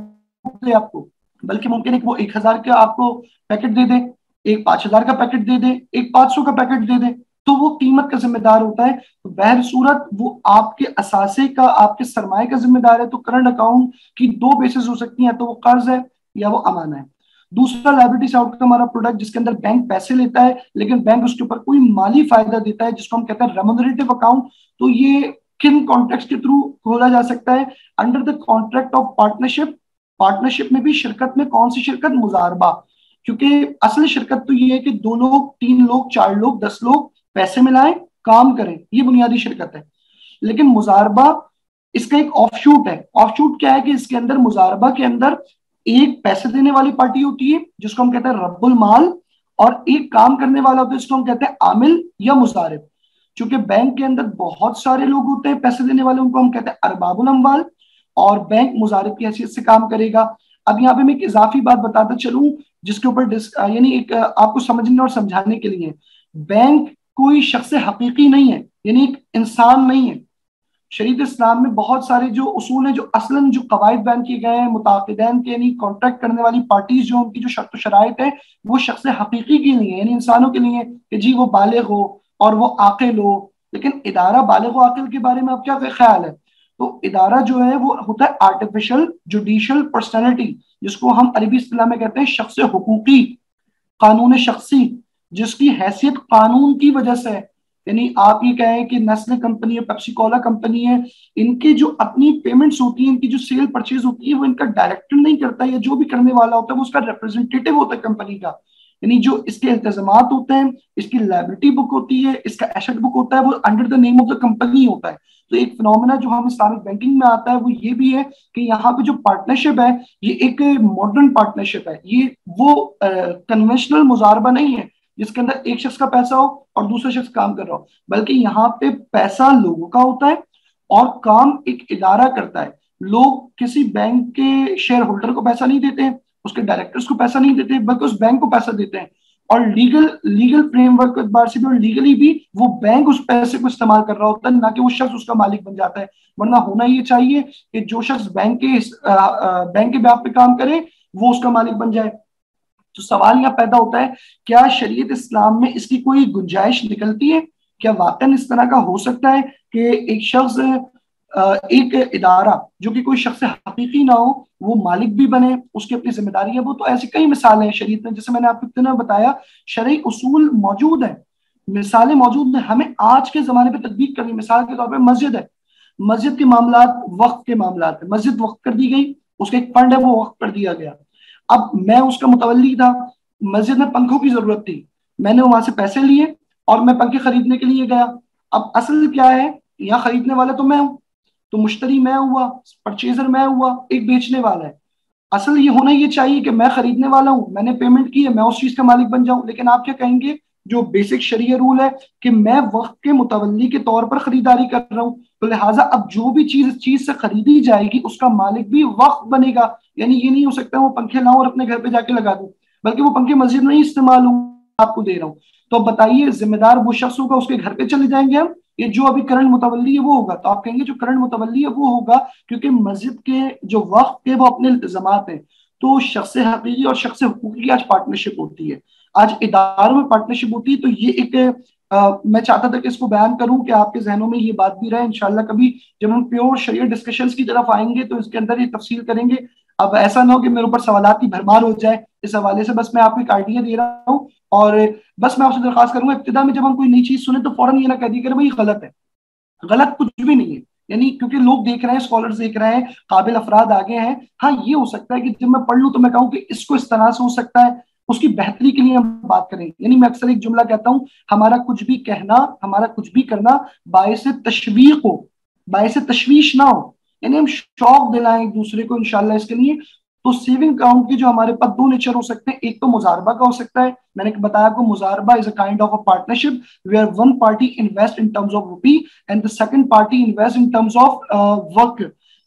दे आपको। बल्कि मुमकिन है कि वो एक हज़ार का आपको पैकेट दे दे, एक पाँच हज़ार का पैकेट दे दे, एक पाँच सौ का पैकेट दे दे तो वो कीमत का जिम्मेदार होता है। तो बहर सूरत वो आपके असासे का, आपके सरमाए का जिम्मेदार है तो करंट अकाउंट की दो बेसिस हो सकती हैं तो वो कर्ज है या वो अमाना है। दूसरा लाइबिलिटी से आउटकम हमारा प्रोडक्ट जिसके अंदर बैंक पैसे लेता है, लेकिन बैंक उसके ऊपर कोई माली फ़ायदा देता है, जिसको हम कहते हैं रेमोनरेटिव अकाउंट तो ये किन कॉन्ट्रैक्ट के थ्रू खोला जा सकता है? Under the contract of partnership partnership में भी शिरकत में कौन सी शिरकत? मुजारबा। क्योंकि असल शिरकत तो ये है कि दो लोग, तीन लोग, चार लोग, दस लोग पैसे मिलाएँ, काम करें। ये बुनियादी शिरकत है। लेकिन मुजारबा, इसका एक ऑफ़ शूट है। ऑफ़ शूट क्या है कि इसके अंदर, मुजारबा के अंदर एक पैसे देने वाली पार्टी होती है, जिसको हम कहते हैं रब्बुल माल, और एक काम करने वाला होता है, जिसको हम कहते हैं आमिल या मुजारिब। क्योंकि बैंक के अंदर बहुत सारे लोग होते हैं, पैसे देने वाले, उनको हम कहते हैं अरबाबुल अम्बाल। और बैंक मुजारिब की हैसियत से काम करेगा। अब यहाँ पे मैं एक इजाफी बात बताता चलूँ, जिसके ऊपर यानी एक आपको समझने और समझाने के लिए। बैंक कोई शख्स हकीकी नहीं है, यानी एक इंसान नहीं है। शरीत इस्लाम में बहुत सारे जो उसूल हैं, जो असलन जो कवायद बैन किए गए हैं मुतादैन के, यानी कॉन्ट्रैक्ट करने वाली पार्टीज़ जो उनकी जो शर्त शराइत है, वो शख्स हकीकी के लिए यानी इंसानों के लिए कि जी वो बालग हो और वो आकिल हो। लेकिन इदारा बालग व आकिल के बारे में अब क्या ख्याल है? तो इदारा जो है, वो होता है आर्टिफिशियल जुडिशियल पर्सनैलिटी जिसको हम अरबी इस्लाम में कहते हैं शख्स हकूकी, कानून शख्सी, जिसकी हैसियत कानून की वजह से है। यानी आप ये कहें कि नेस्ले कंपनी है, पेप्सिकोला कंपनी है, इनकी जो अपनी पेमेंट्स होती है, इनकी जो सेल परचेज होती है, वो इनका डायरेक्टर नहीं करता या जो भी करने वाला होता है, वो उसका रिप्रेजेंटेटिव होता है कंपनी का। यानी जो इसके इंतज़ाम होते हैं, इसकी लाइबिलिटी बुक होती है, इसका एसेट बुक होता है, वो under the name of the company होता है। तो एक फिनोमिना जो हम इस्लामिक बैंकिंग में आता है, वो ये भी है कि यहाँ पे जो पार्टनरशिप है, ये एक मॉडर्न पार्टनरशिप है। ये वो कन्वेंशनल मुजारबा नहीं है, जिसके अंदर एक शख्स का पैसा हो और दूसरा शख्स काम कर रहा हो, बल्कि यहाँ पे पैसा लोगों का होता है और काम एक इदारा करता है। लोग किसी बैंक के शेयर होल्डर को पैसा नहीं देते हैं। उसके डायरेक्टर्स को पैसा नहीं देते, बल्कि उस बैंक को पैसा देते हैं। और लीगल लीगल फ्रेमवर्क के एतबार से भी और लीगली भी वो बैंक उस पैसे को इस्तेमाल कर रहा होता है, ना कि वो शख्स उसका मालिक बन जाता है। वरना होना ये चाहिए कि जो शख्स बैंक के बैंक के ब्याप पे काम करे, वो उसका मालिक बन जाए। तो सवाल यह पैदा होता है, क्या शरीयत इस्लाम में इसकी कोई गुंजाइश निकलती है? क्या वाकन इस तरह का हो सकता है कि एक शख्स एक इदारा जो कि कोई शख्स हकीकी ना हो, वो मालिक भी बने, उसकी अपनी ज़िम्मेदारी है वो। तो ऐसी कई मिसालें हैं शरीयत में, जैसे मैंने आपको इतना बताया शरी उसूल मौजूद है। मिसालें मौजूद हैं। हमें आज के जमाने पर तदबीक करनी, मिसाल के तौर पर मस्जिद है। मस्जिद के मामला वक्त के मामला है। मस्जिद वक्त कर दी गई, उसका एक फंड है, वो वक्त कर दिया गया। अब मैं उसका मुतवली था। मस्जिद में पंखों की ज़रूरत थी। मैंने वहाँ से पैसे लिए और मैं पंखे खरीदने के लिए गया। अब असल क्या है? यहाँ खरीदने वाला तो मैं हूँ। तो मुश्तरी मैं हुआ परचेजर मैं हुआ, एक बेचने वाला है। असल ये होना ये चाहिए कि मैं खरीदने वाला हूँ, मैंने पेमेंट की है, मैं उस चीज़ का मालिक बन जाऊँ। लेकिन आप क्या कहेंगे, जो बेसिक शरीय रूल है कि मैं वक्त के मुतवली के तौर पर खरीदारी कर रहा हूँ तो लिहाजा अब जो भी चीज़ इस चीज़ से खरीदी जाएगी, उसका मालिक भी वक्त बनेगा। यानी ये नहीं हो सकता वो पंखे लाऊं और अपने घर पे जाके लगा दूँ, बल्कि वो पंखे मस्जिद में ही इस्तेमाल हूँ, आपको दे रहा हूँ। तो अब बताइए, जिम्मेदार वो शख्स होगा, उसके घर पे चले जाएँगे हम? ये जो अभी करंट मुतवली है वो होगा। तो आप कहेंगे जो करंट मुतवली है वो होगा क्योंकि मस्जिद के जो वक्त के वो अपने इंतज़ाम है। तो शख्स हकीकी और शख्स हकूकी की आज पार्टनरशिप होती है। आज इदारों में पार्टनरशिप होती है तो ये एक आ, मैं चाहता था कि इसको बयान करूँ कि आपके जहनों में ये बात भी रहे। इंशाल्लाह कभी जब हम प्योर शरीय डिस्कशंस की तरफ़ आएँगे तो इसके अंदर ये तफसील करेंगे। अब ऐसा ना हो कि मेरे ऊपर सवाल की भरमार हो जाए। इस हवाले से बस मैं आपको एक आइडिया दे रहा हूँ और बस मैं आपसे दरखास्त करूँगा, इब्तदा में जब हम कोई नई चीज़ सुने तो फ़ौरन ये ना कह दिए भाई, गलत है। गलत कुछ भी नहीं है। यानी क्योंकि लोग देख रहे हैं स्कॉलर्स देख रहे हैं, काबिल अफराद आगे हैं। हाँ ये हो सकता है कि जब मैं पढ़ लूँ तो मैं कहूँ कि इसको इस तरह से हो सकता है, उसकी बेहतरी के लिए हम बात करें। यानी मैं अक्सर एक जुमला कहता हूँ, हमारा कुछ भी कहना, हमारा कुछ भी करना बायस तशवीक हो, बायस तशवीश ना हो। यानी हम शौक दिलाएँ एक दूसरे को इनशाला इसके लिए। तो सेविंग अकाउंट के जो हमारे पास दो नेचर हो सकते हैं। एक तो मुजारबा का हो सकता है। मैंने बताया आपको मुजारबा is a kind of a partnership where one party invest in terms of rupee and the second party invest in terms of work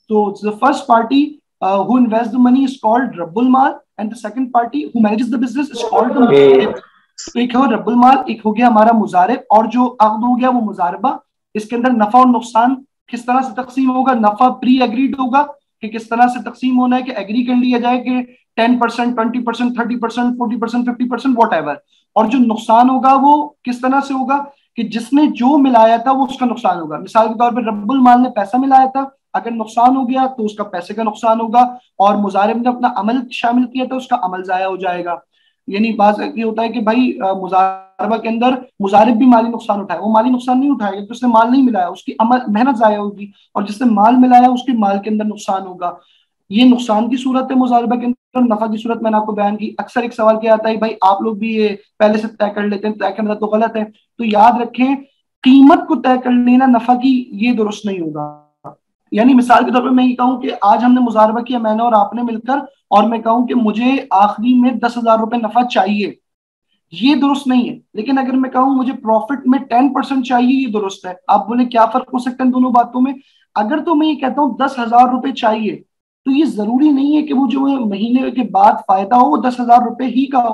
तो the first party who invest the money is called रब्बुल माल and the second party who manages the business is called तो एक हो रब्बुल माल एक हो गया हमारा मुजारिब और जो अकद हो गया वो मुजारबा। इसके अंदर नफा और नुकसान किस तरह से तकसीम होगा? नफा प्री एग्रीड होगा। कि किस तरह से तकसीम होना है कि एग्री कर लिया जाए कि ten percent twenty percent thirty percent forty percent fifty percent whatever और जो नुकसान होगा वो किस तरह से होगा कि जिसने जो मिलाया था वो उसका नुकसान होगा। मिसाल के तौर पर रब्बुल माल ने पैसा मिलाया था, अगर नुकसान हो गया तो उसका पैसे का नुकसान होगा और मुजारिब ने अपना अमल शामिल किया था, उसका अमल जाया हो जाएगा। यानी बात ये होता है कि भाई मुजारबा के अंदर मुजारिब भी माली नुकसान उठाए वो माली नुकसान नहीं उठाएगा तो उसने माल नहीं मिलाया, उसकी अमल, मेहनत जाया होगी और जिसने माल मिलाया, उसके माल के अंदर नुकसान होगा। ये नुकसान की सूरत है मुजारबा के अंदर नफा की सूरत मैंने आपको बयान की। अक्सर एक सवाल क्या आता है भाई, आप लोग भी ये पहले से तय कर लेते हैं, तय करना तो गलत है। तो याद रखें, कीमत को तय कर लेना नफा की ये दुरुस्त नहीं होगा। यानी मिसाल के तौर पर मैं ये कहूँ कि आज हमने मुजारबा किया, मैंने और आपने मिलकर, और मैं कहूँ कि मुझे आखिरी में दस हज़ार रुपये नफा चाहिए। ये दुरुस्त नहीं है। लेकिन अगर मैं कहूँ मुझे प्रॉफिट में टेन परसेंट चाहिए, ये दुरुस्त है। आप बोले, क्या फ़र्क हो सकता है दोनों बातों में? अगर तो मैं ये कहता हूँ दस हज़ार रुपये चाहिए तो ये ज़रूरी नहीं है कि वो जो महीने के बाद फ़ायदा हो, वो दस हज़ार रुपये ही का हो।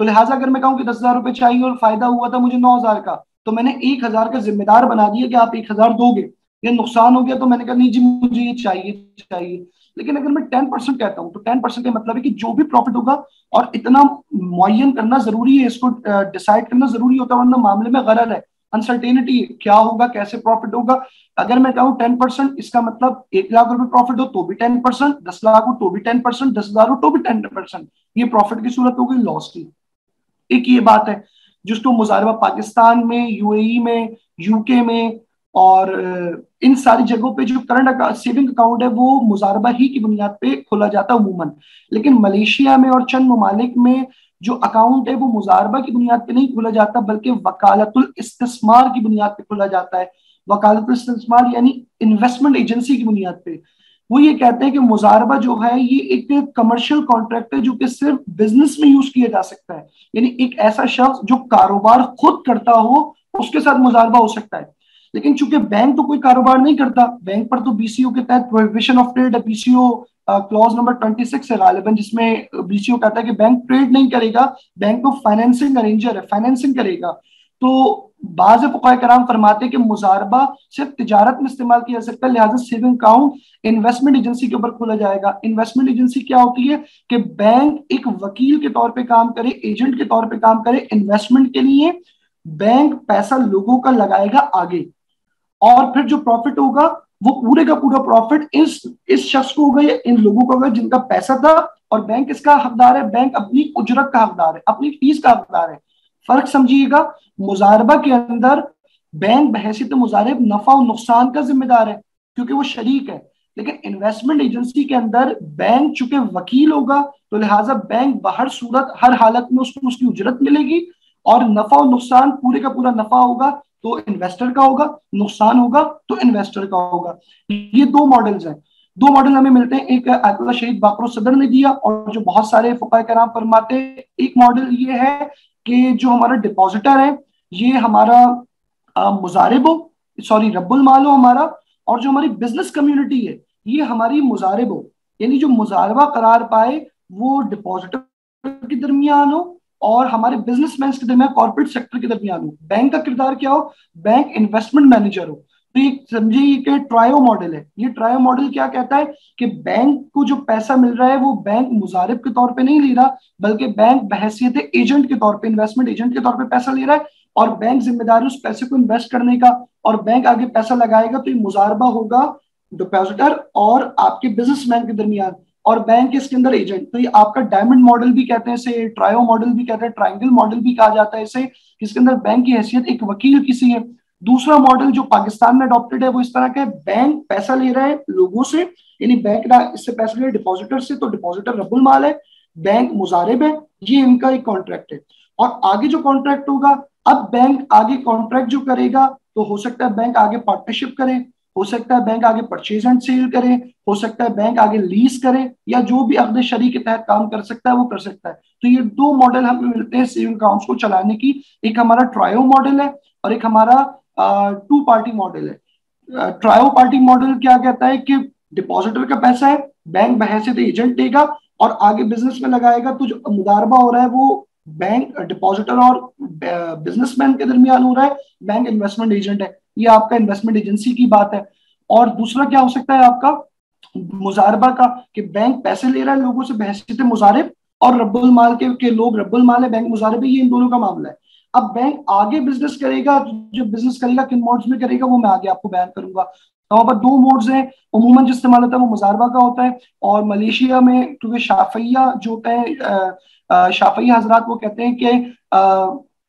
तो लिहाजा अगर मैं कहूँ कि दस हज़ार रुपये चाहिए और फ़ायदा हुआ था मुझे नौ हज़ार का तो मैंने एक हज़ार का जिम्मेदार बना दिया कि आप एक हज़ार दोगे। या नुकसान हो गया तो मैंने कहा, नहीं जी, मुझे ये चाहिए चाहिए। लेकिन अगर मैं टेन परसेंट कहता हूँ तो टेन परसेंट का मतलब है कि जो भी प्रॉफिट होगा और इतना मुन करना ज़रूरी है, इसको डिसाइड करना ज़रूरी होता है, वरना मामले में गरर है। अनसर्टेनिटी क्या होगा, कैसे प्रॉफिट होगा? अगर मैं कहूँ टेन परसेंट इसका मतलब एक लाख रुपए प्रॉफिट हो तो भी टेन परसेंट दस लाख हो तो भी टेन परसेंट दस हज़ार हो तो भी टेन परसेंट ये प्रॉफिट की सूरत हो गई लॉस की। एक ये बात है, जिसको मुजारबा पाकिस्तान में यूएई में यूके में और इन सारी जगहों पे जो करंट सेविंग अकाउंट है, वो मुजारबा ही की बुनियाद पे खोला जाता है उमूमन लेकिन मलेशिया में और चंद ममालिक में जो अकाउंट है, वो मुजारबा की बुनियाद पे नहीं खोला जाता, बल्कि वकालतुल इस्तेमार की बुनियाद पे खोला जाता है। वकालतुल इस्तेमार यानी इन्वेस्टमेंट एजेंसी की बुनियाद पे। वो ये कहते हैं कि मुजारबा जो है, ये एक कमर्शियल कॉन्ट्रैक्ट है जो कि सिर्फ़ बिज़नेस में यूज़ किया जा सकता है। यानी एक ऐसा शख्स जो कारोबार खुद करता हो, उसके साथ मुजारबा हो सकता है। लेकिन चूँकि बैंक तो कोई कारोबार नहीं करता बैंक पर तो बीसीओ के तहत prohibition of trade BCO clause number 26 है गालिबन जिसमें बीसीओ कहता है कि बैंक ट्रेड नहीं करेगा बैंक तो फाइनेंसिंग अरेंजर है फाइनेंसिंग करेगा। तो बाज कराम फरमाते कि मुजारबा सिर्फ़ तिजारत में इस्तेमाल किया जा सकता है, लिहाजा सेविंग अकाउंट इन्वेस्टमेंट एजेंसी के ऊपर खोला जाएगा। इन्वेस्टमेंट एजेंसी क्या होती है कि बैंक एक वकील के तौर पे काम करे एजेंट के तौर पे काम करे इन्वेस्टमेंट के लिए बैंक पैसा लोगों का लगाएगा आगे। और फिर जो प्रॉफिट होगा, वो पूरे का पूरा प्रॉफिट इस इस शख्स को होगा या इन लोगों को होगा जिनका पैसा था और बैंक इसका हकदार है। बैंक अपनी उजरत का हकदार है, अपनी फ़ीस का हकदार है। फ़र्क समझिएगा, मुजारबा के अंदर बैंक बहसीत मुजारब नफा और नुकसान का जिम्मेदार है, क्योंकि वो शरीक है। लेकिन इन्वेस्टमेंट एजेंसी के अंदर बैंक चूँकि वकील होगा तो लिहाजा बैंक बाहर सूरत, हर हालत में उसको उसकी उजरत मिलेगी और नफा और नुकसान पूरे का पूरा नफा होगा। तो इन्वेस्टर का होगा, नुकसान होगा तो इन्वेस्टर का होगा। ये दो मॉडल्स हैं। दो मॉडल हमें मिलते हैं। एक आयतुल्ला शहीद बाकरो सदर ने दिया और जो बहुत सारे फुका कराम फरमाते एक मॉडल ये है कि जो हमारा डिपॉजिटर है, ये हमारा मुजारिब हो सॉरी रब्बुल माल हो हमारा, और जो हमारी बिज़नेस कम्युनिटी है, ये हमारी मुजारिब हो। यानी जो मुजारबा करार पाए, वो डिपॉजिटर के दरमियान हो और हमारे बिजनेसमैन के दरमियान कॉर्पोरेट सेक्टर के दरमियान हो। बैंक का किरदार क्या हो? बैंक इन्वेस्टमेंट मैनेजर हो। तो ये समझिए कि ट्रायो मॉडल है। ये ट्रायो मॉडल क्या कहता है? कि बैंक को जो पैसा मिल रहा है, वो बैंक मुजारिब के तौर पे नहीं ले रहा, बल्कि बैंक बहसीत एजेंट के तौर पे इन्वेस्टमेंट एजेंट के तौर पे पैसा ले रहा है और बैंक ज़िम्मेदारी उस पैसे को इन्वेस्ट करने का और बैंक आगे पैसा लगाएगा तो ये मुजारबा होगा डिपोजिटर और आपके बिजनेसमैन के दरमियान। और बैंक इसके अंदर एजेंट तो ये आपका डायमंड मॉडल भी कहते हैं इसे ट्रायो मॉडल भी कहते हैं ट्राइंगल मॉडल भी कहा जाता है इसे, इसके अंदर बैंक की हैसियत एक वकील किसी है। दूसरा मॉडल जो पाकिस्तान में अडॉप्टेड है, वो इस तरह का है बैंक पैसा ले रहा है लोगों से, यानी बैंक ना इससे पैसा ले डिपॉजिटर से तो डिपॉजिटर रबुल माल है बैंक मुजारिब है, ये इनका एक कॉन्ट्रैक्ट है। और आगे जो कॉन्ट्रैक्ट होगा, अब बैंक आगे कॉन्ट्रैक्ट जो करेगा तो हो सकता है बैंक आगे पार्टनरशिप करे। हो सकता है बैंक आगे परचेज एंड सेल करे, हो सकता है बैंक आगे लीज करे, या जो भी अगले शरी के तहत काम कर सकता है, वो कर सकता है। तो ये दो मॉडल हमें मिलते हैं सेविंग अकाउंट्स को चलाने की। एक हमारा ट्रायो मॉडल है और एक हमारा टू पार्टी मॉडल है। ट्रायो पार्टी मॉडल क्या कहता है कि डिपॉजिटर का पैसा है बैंक बहसियत एजेंट देगा और आगे बिज़नेस में लगाएगा। तो जो मुदारबा हो रहा है वो बैंक डिपॉजिटर और बिजनेसमैन के दरमियान हो रहा है। बैंक इन्वेस्टमेंट एजेंट है। ये आपका इन्वेस्टमेंट एजेंसी की बात है। और दूसरा क्या हो सकता है आपका? मुजारबा का कि बैंक पैसे ले रहा है लोगों से बहसीत मुजारिब और रब्बुल माल के, के लोग रब्बुल माल है बैंक मुजारिब ये इन दोनों का मामला है। अब बैंक आगे बिज़नेस करेगा जो बिज़नेस करेगा किन मोड्स में करेगा वो मैं आगे आपको बयान करूँगा। तो वहाँ पर दो मोड्स हैं उमूमन जो इस्तेमाल होता है वो मुजारबा का होता है और मलेशिया में क्योंकि शाफिया जो होता है शाफिया हजरात वो कहते हैं कि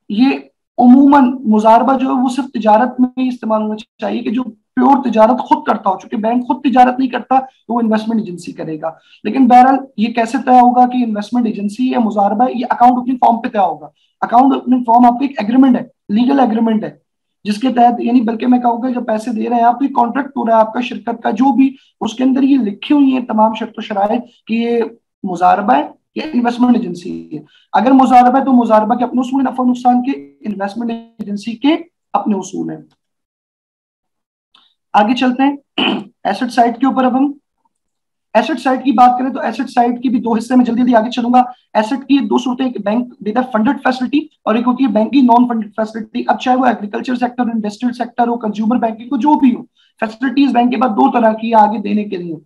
ये उमूमन मुजारबा जो है वो सिर्फ़ तजारत में ही इस्तेमाल होना चाहिए कि जो प्योर तिजारत खुद करता हो, चूँकि बैंक खुद तिजारत नहीं करता तो वो इन्वेस्टमेंट एजेंसी करेगा। लेकिन बहरहाल ये कैसे तय होगा कि इन्वेस्टमेंट एजेंसी या मुजारबा ये अकाउंट ओपनिंग फॉर्म पे तय होगा। अकाउंट ओपनिंग फॉर्म आपका एक एग्रीमेंट है लीगल एग्रीमेंट है, जिसके तहत, यानी बल्कि मैं कहूँगा जब पैसे दे रहे हैं, आपको कॉन्ट्रैक्ट हो रहा है, आपका शिरकत का जो भी, उसके अंदर ये लिखी हुई है तमाम शर्त शराय कि ये मुजारबा है या इन्वेस्टमेंट एजेंसी है। अगर मुजारबा है तो मुजारबा के अपने उसूल नफा नुकसान के इन्वेस्टमेंट एजेंसी के अपने उसूल हैं। आगे चलते हैं। <clears throat> एसेट साइड के ऊपर अब हम। एसेट साइड की बात करें तो एसेट साइड की भी दो हिस्से में जल्दी जल्दी आगे चलूँगा। एसेट की दो सूरतें, एक बैंक देता है फंडेड फैसिलिटी और एक होती है बैंक की नॉन फंडेड फैसिलिटी अब चाहे वो एग्रीकल्चर सेक्टर इंडस्ट्रियल सेक्टर हो कंज्यूमर बैंकिंग हो, जो भी हो फैसिलिटीज़ बैंक के पास दो तरह की आगे देने के लिए।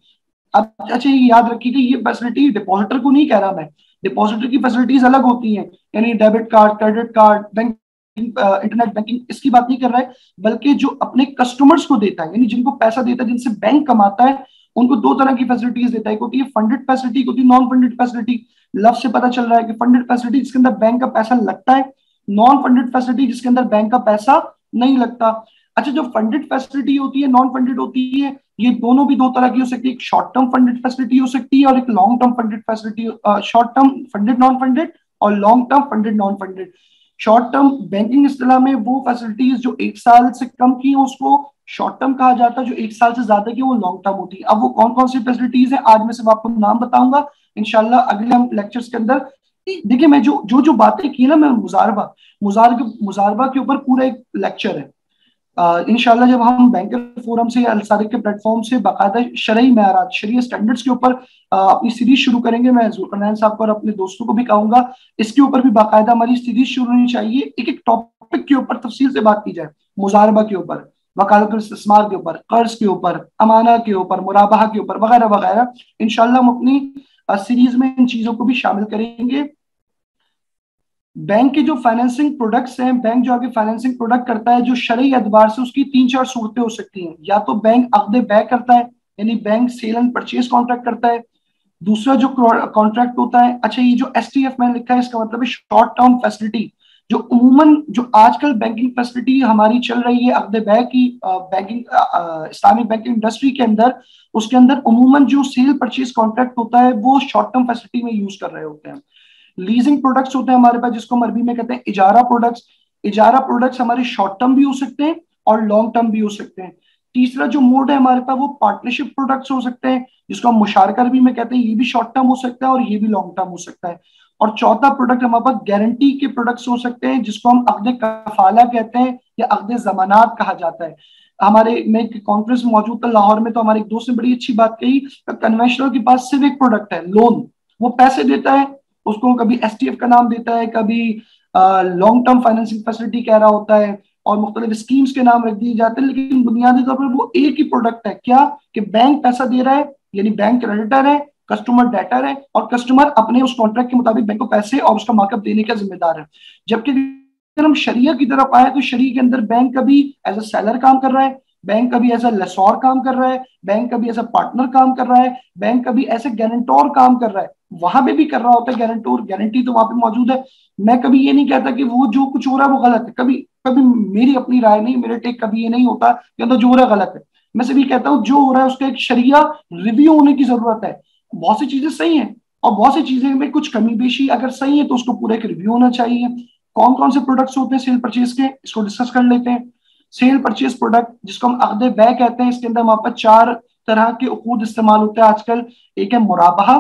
अब अच्छा ये याद रखिएगा ये फैसिलिटी डिपॉजिटर को नहीं कह रहा मैं। डिपॉजिटर की फैसिलिटीज़ अलग होती हैं, यानी debit card credit card bank internet banking इसकी बात नहीं कर रहा है, बल्कि जो अपने कस्टमर्स को देता है, यानी जिनको पैसा देता है, जिनसे बैंक कमाता है, उनको दो तरह की फैसिलिटीज़ देता है। एक होती है फंडेड फैसिलिटी होती है नॉन फंडेड फैसिलिटी लव से पता चल रहा है कि फंडेड फैसिलिटी जिसके अंदर बैंक का पैसा लगता है नॉन फंडेड फैसिलिटी जिसके अंदर बैंक का पैसा नहीं लगता। अच्छा जो फंडेड फैसिलिटी होती है नॉन फंडेड होती है ये दोनों भी दो तरह की हो सकती है। एक शॉर्ट टर्म फंडेड फैसिलिटी हो सकती है और एक long term funded facility short term funded non funded और long term funded non funded short term banking Istela में वो फैसिलिटीज़ जो एक साल से कम की है उसको शॉर्ट टर्म कहा जाता है, जो एक साल से ज़्यादा की वो लॉन्ग टर्म होती है। अब वो कौन कौन सी फैसिलिटीज़ है, आज मैं सिर्फ़ आपको नाम बताऊँगा। इनशाला अगले हम लेक्चर्स के अंदर, देखिए मैं जो जो जो बातें की ना, मैं मुजारबा मुजारबा के ऊपर पूरा एक लेक्चर है। इनशाला जब हम बैंकर फोरम से या के प्लेटफॉर्म से बाकायदा शरई मैारात शरीय स्टैंडर्ड्स के ऊपर अपनी सीरीज़ शुरू करेंगे, मैं जुल्करनैन साहब को और अपने दोस्तों को भी कहूँगा, इसके ऊपर भी बाकायदा हमारी सीरीज़ शुरू होनी चाहिए। एक एक टॉपिक के ऊपर तफसील से बात की जाए मुजारबा के ऊपर, वकालत इस्तेमाल के ऊपर, कर्ज के ऊपर, अमाना के ऊपर मुराबा के ऊपर, वगैरह वगैरह। इनशाला हम अपनी सीरीज़ में इन चीज़ों को भी शामिल करेंगे। बैंक के जो फाइनेंसिंग प्रोडक्ट्स हैं बैंक जो आगे फाइनेंसिंग प्रोडक्ट करता है, जो शरई एतबार से उसकी तीन चार सूरतें हो सकती हैं। या तो बैंक अकदे बै करता है, यानी bank sale and purchase contract करता है। दूसरा जो कॉन्ट्रैक्ट होता है अच्छा ये जो एस टी एफ़ मैंने लिखा है, इसका मतलब है शॉर्ट टर्म फैसिलिटी जो उमूमन, जो आजकल बैंकिंग फैसिलिटी हमारी चल रही है अकदे बै की बैंकिंग इस्लामिक बैंकिंग इंडस्ट्री के अंदर, उसके अंदर उमूमन जो सेल परचेज कॉन्ट्रैक्ट होता है, वो शॉर्ट टर्म फैसिलिटी में यूज़ कर रहे होते हैं। लीजिंग प्रोडक्ट्स होते हैं हमारे पास, जिसको हम अरबी में कहते हैं इजारा प्रोडक्ट्स इजारा प्रोडक्ट्स हमारे शॉर्ट टर्म भी हो सकते हैं और लॉन्ग टर्म भी हो सकते हैं। तीसरा जो मोड है हमारे पास, वो पार्टनरशिप प्रोडक्ट्स हो सकते हैं, जिसको हम मुशारका अरबी में कहते हैं। ये भी शॉर्ट टर्म हो सकता है और ये भी लॉन्ग टर्म हो सकता है। और चौथा प्रोडक्ट हमारे पास गारंटी के प्रोडक्ट्स हो सकते हैं, जिसको हम अकद कफाला कहते हैं या अकद जमानात कहा जाता है। हमारे, मैं कॉन्फ्रेंस में मौजूद था लाहौर में तो हमारे एक दोस्त ने बड़ी अच्छी बात कही कन्वेंशनल के पास सिर्फ़ एक प्रोडक्ट है लोन वो पैसे देता है उसको कभी एसटीएफ का नाम देता है, कभी लॉन्ग टर्म फाइनेंसिंग फैसिलिटी कह रहा होता है और मुख्तलिफ़ स्कीम्स के नाम रख दिए जाते हैं, लेकिन बुनियादी तौर पर वो एक ही प्रोडक्ट है। क्या? कि बैंक पैसा दे रहा है, यानी बैंक क्रेडिटर है कस्टमर डेटर है और कस्टमर अपने उस कॉन्ट्रैक्ट के मुताबिक बैंक को पैसे और उसका मार्कअप देने का जिम्मेदार है। जबकि अगर हम शरिया की तरफ़ आए तो शरीय के अंदर बैंक कभी एज अ सेलर काम कर रहा है बैंक कभी ऐसा लेसोर काम कर रहा है बैंक कभी ऐसा पार्टनर काम कर रहा है बैंक कभी ऐसे गारंटोर काम कर रहा है। वहाँ पे भी कर रहा होता है गारंटोर गारंटी तो वहाँ पे मौजूद है। मैं कभी ये नहीं कहता कि वो जो कुछ हो रहा है वो गलत है। कभी कभी मेरी अपनी राय नहीं, मेरे टेक कभी ये नहीं होता कि तो जो हो रहा है गलत है। मैं सभी कहता हूँ, जो हो रहा है उसका एक शरिया रिव्यू होने की ज़रूरत है। बहुत सी चीज़ें सही है और बहुत सी चीज़ें में कुछ कमी बेशी अगर सही है तो उसको पूरा एक रिव्यू होना चाहिए। कौन कौन से प्रोडक्ट्स होते हैं सेल परचेज के, इसको डिस्कस कर लेते हैं। सेल परचेज प्रोडक्ट जिसको हम अकदे बै कहते हैं, इसके अंदर हमारे पास चार तरह के उकूद इस्तेमाल होते हैं आजकल। एक है मुराबा।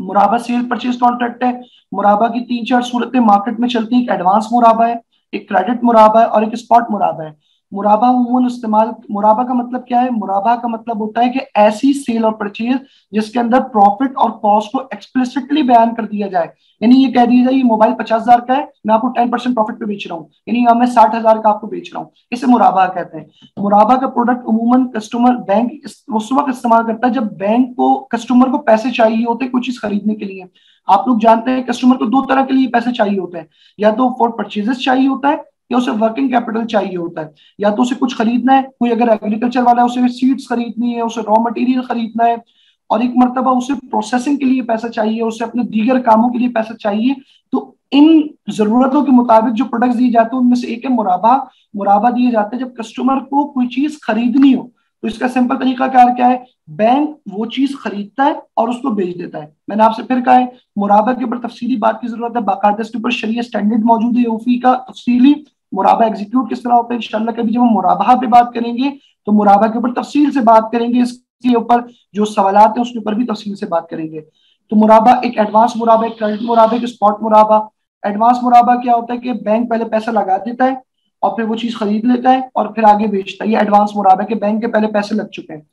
मुराबा सेल परचेज कॉन्ट्रैक्ट है। मुराबा की तीन चार सूरतें मार्केट में चलती है। एक एडवांस मुराबा है, एक क्रेडिट मुराबा है और एक स्पॉट मुराबा है। मुराबा उमून इस्तेमाल, मुराबा का मतलब क्या है? मुराबा का मतलब होता है कि ऐसी सेल और परचेज जिसके अंदर प्रॉफिट और कॉस्ट को एक्सप्लिसिटली बयान कर दिया जाए। यानी ये कह दिया जाए, ये मोबाइल पचास हज़ार का है, मैं आपको टेन परसेंट प्रॉफिट पे बेच रहा हूँ। यानी मैं साठ हज़ार का आपको बेच रहा हूँ। इसे मुराबा कहते हैं। मुराबा का प्रोडक्ट उमूमन कस्टमर बैंक उस वक्त इस्तेमाल करता है जब बैंक को कस्टमर को पैसे चाहिए होते कोई चीज़ खरीदने के लिए। आप लोग जानते हैं कस्टमर को दो तरह के लिए पैसे चाहिए होते हैं। या तो फॉर परचेजेस चाहिए होता है या उसे वर्किंग कैपिटल चाहिए होता है। या तो उसे कुछ खरीदना है, कोई अगर एग्रीकल्चर वाला है, उसे सीड्स खरीदनी है, उसे रॉ मटेरियल खरीदना है, और एक मरतबा उसे प्रोसेसिंग के लिए पैसा चाहिए, उसे अपने दीगर कामों के लिए पैसा चाहिए तो इन जरूरतों के मुताबिक जो प्रोडक्ट्स दिए जाते हैं, उनमें से एक है मुराबा। मुराबा दिए जाते हैं जब कस्टमर को कोई चीज़ खरीदनी हो तो इसका सिंपल तरीका कार क्या है? बैंक वो चीज़ खरीदता है और उसको बेच देता है। मैंने आपसे फिर कहा है, मुराबा के ऊपर तफसीली बात की ज़रूरत है, बाकायदा इसके ऊपर शरीय स्टैंडर्ड मौजूद है, यूफी का तफसीली। मुराबा एग्जीक्यूट किस तरह होता है? इंशाल्लाह कभी जब हम मुराबा पे बात करेंगे तो मुराबा के ऊपर तफसील से बात करेंगे, इसके ऊपर जो सवाल है उसके ऊपर भी तफसील से बात करेंगे। तो मुराबा एक एडवांस मुराबा, एक क्रेडिट मुराबा, एक स्पॉट मुराबा। एडवांस मुराबा क्या होता है कि बैंक पहले पैसा लगा देता है और फिर वो चीज़ खरीद लेता है और फिर आगे बेचता है। ये एडवांस मुराबा के बैंक के पहले पैसे लग चुके हैं।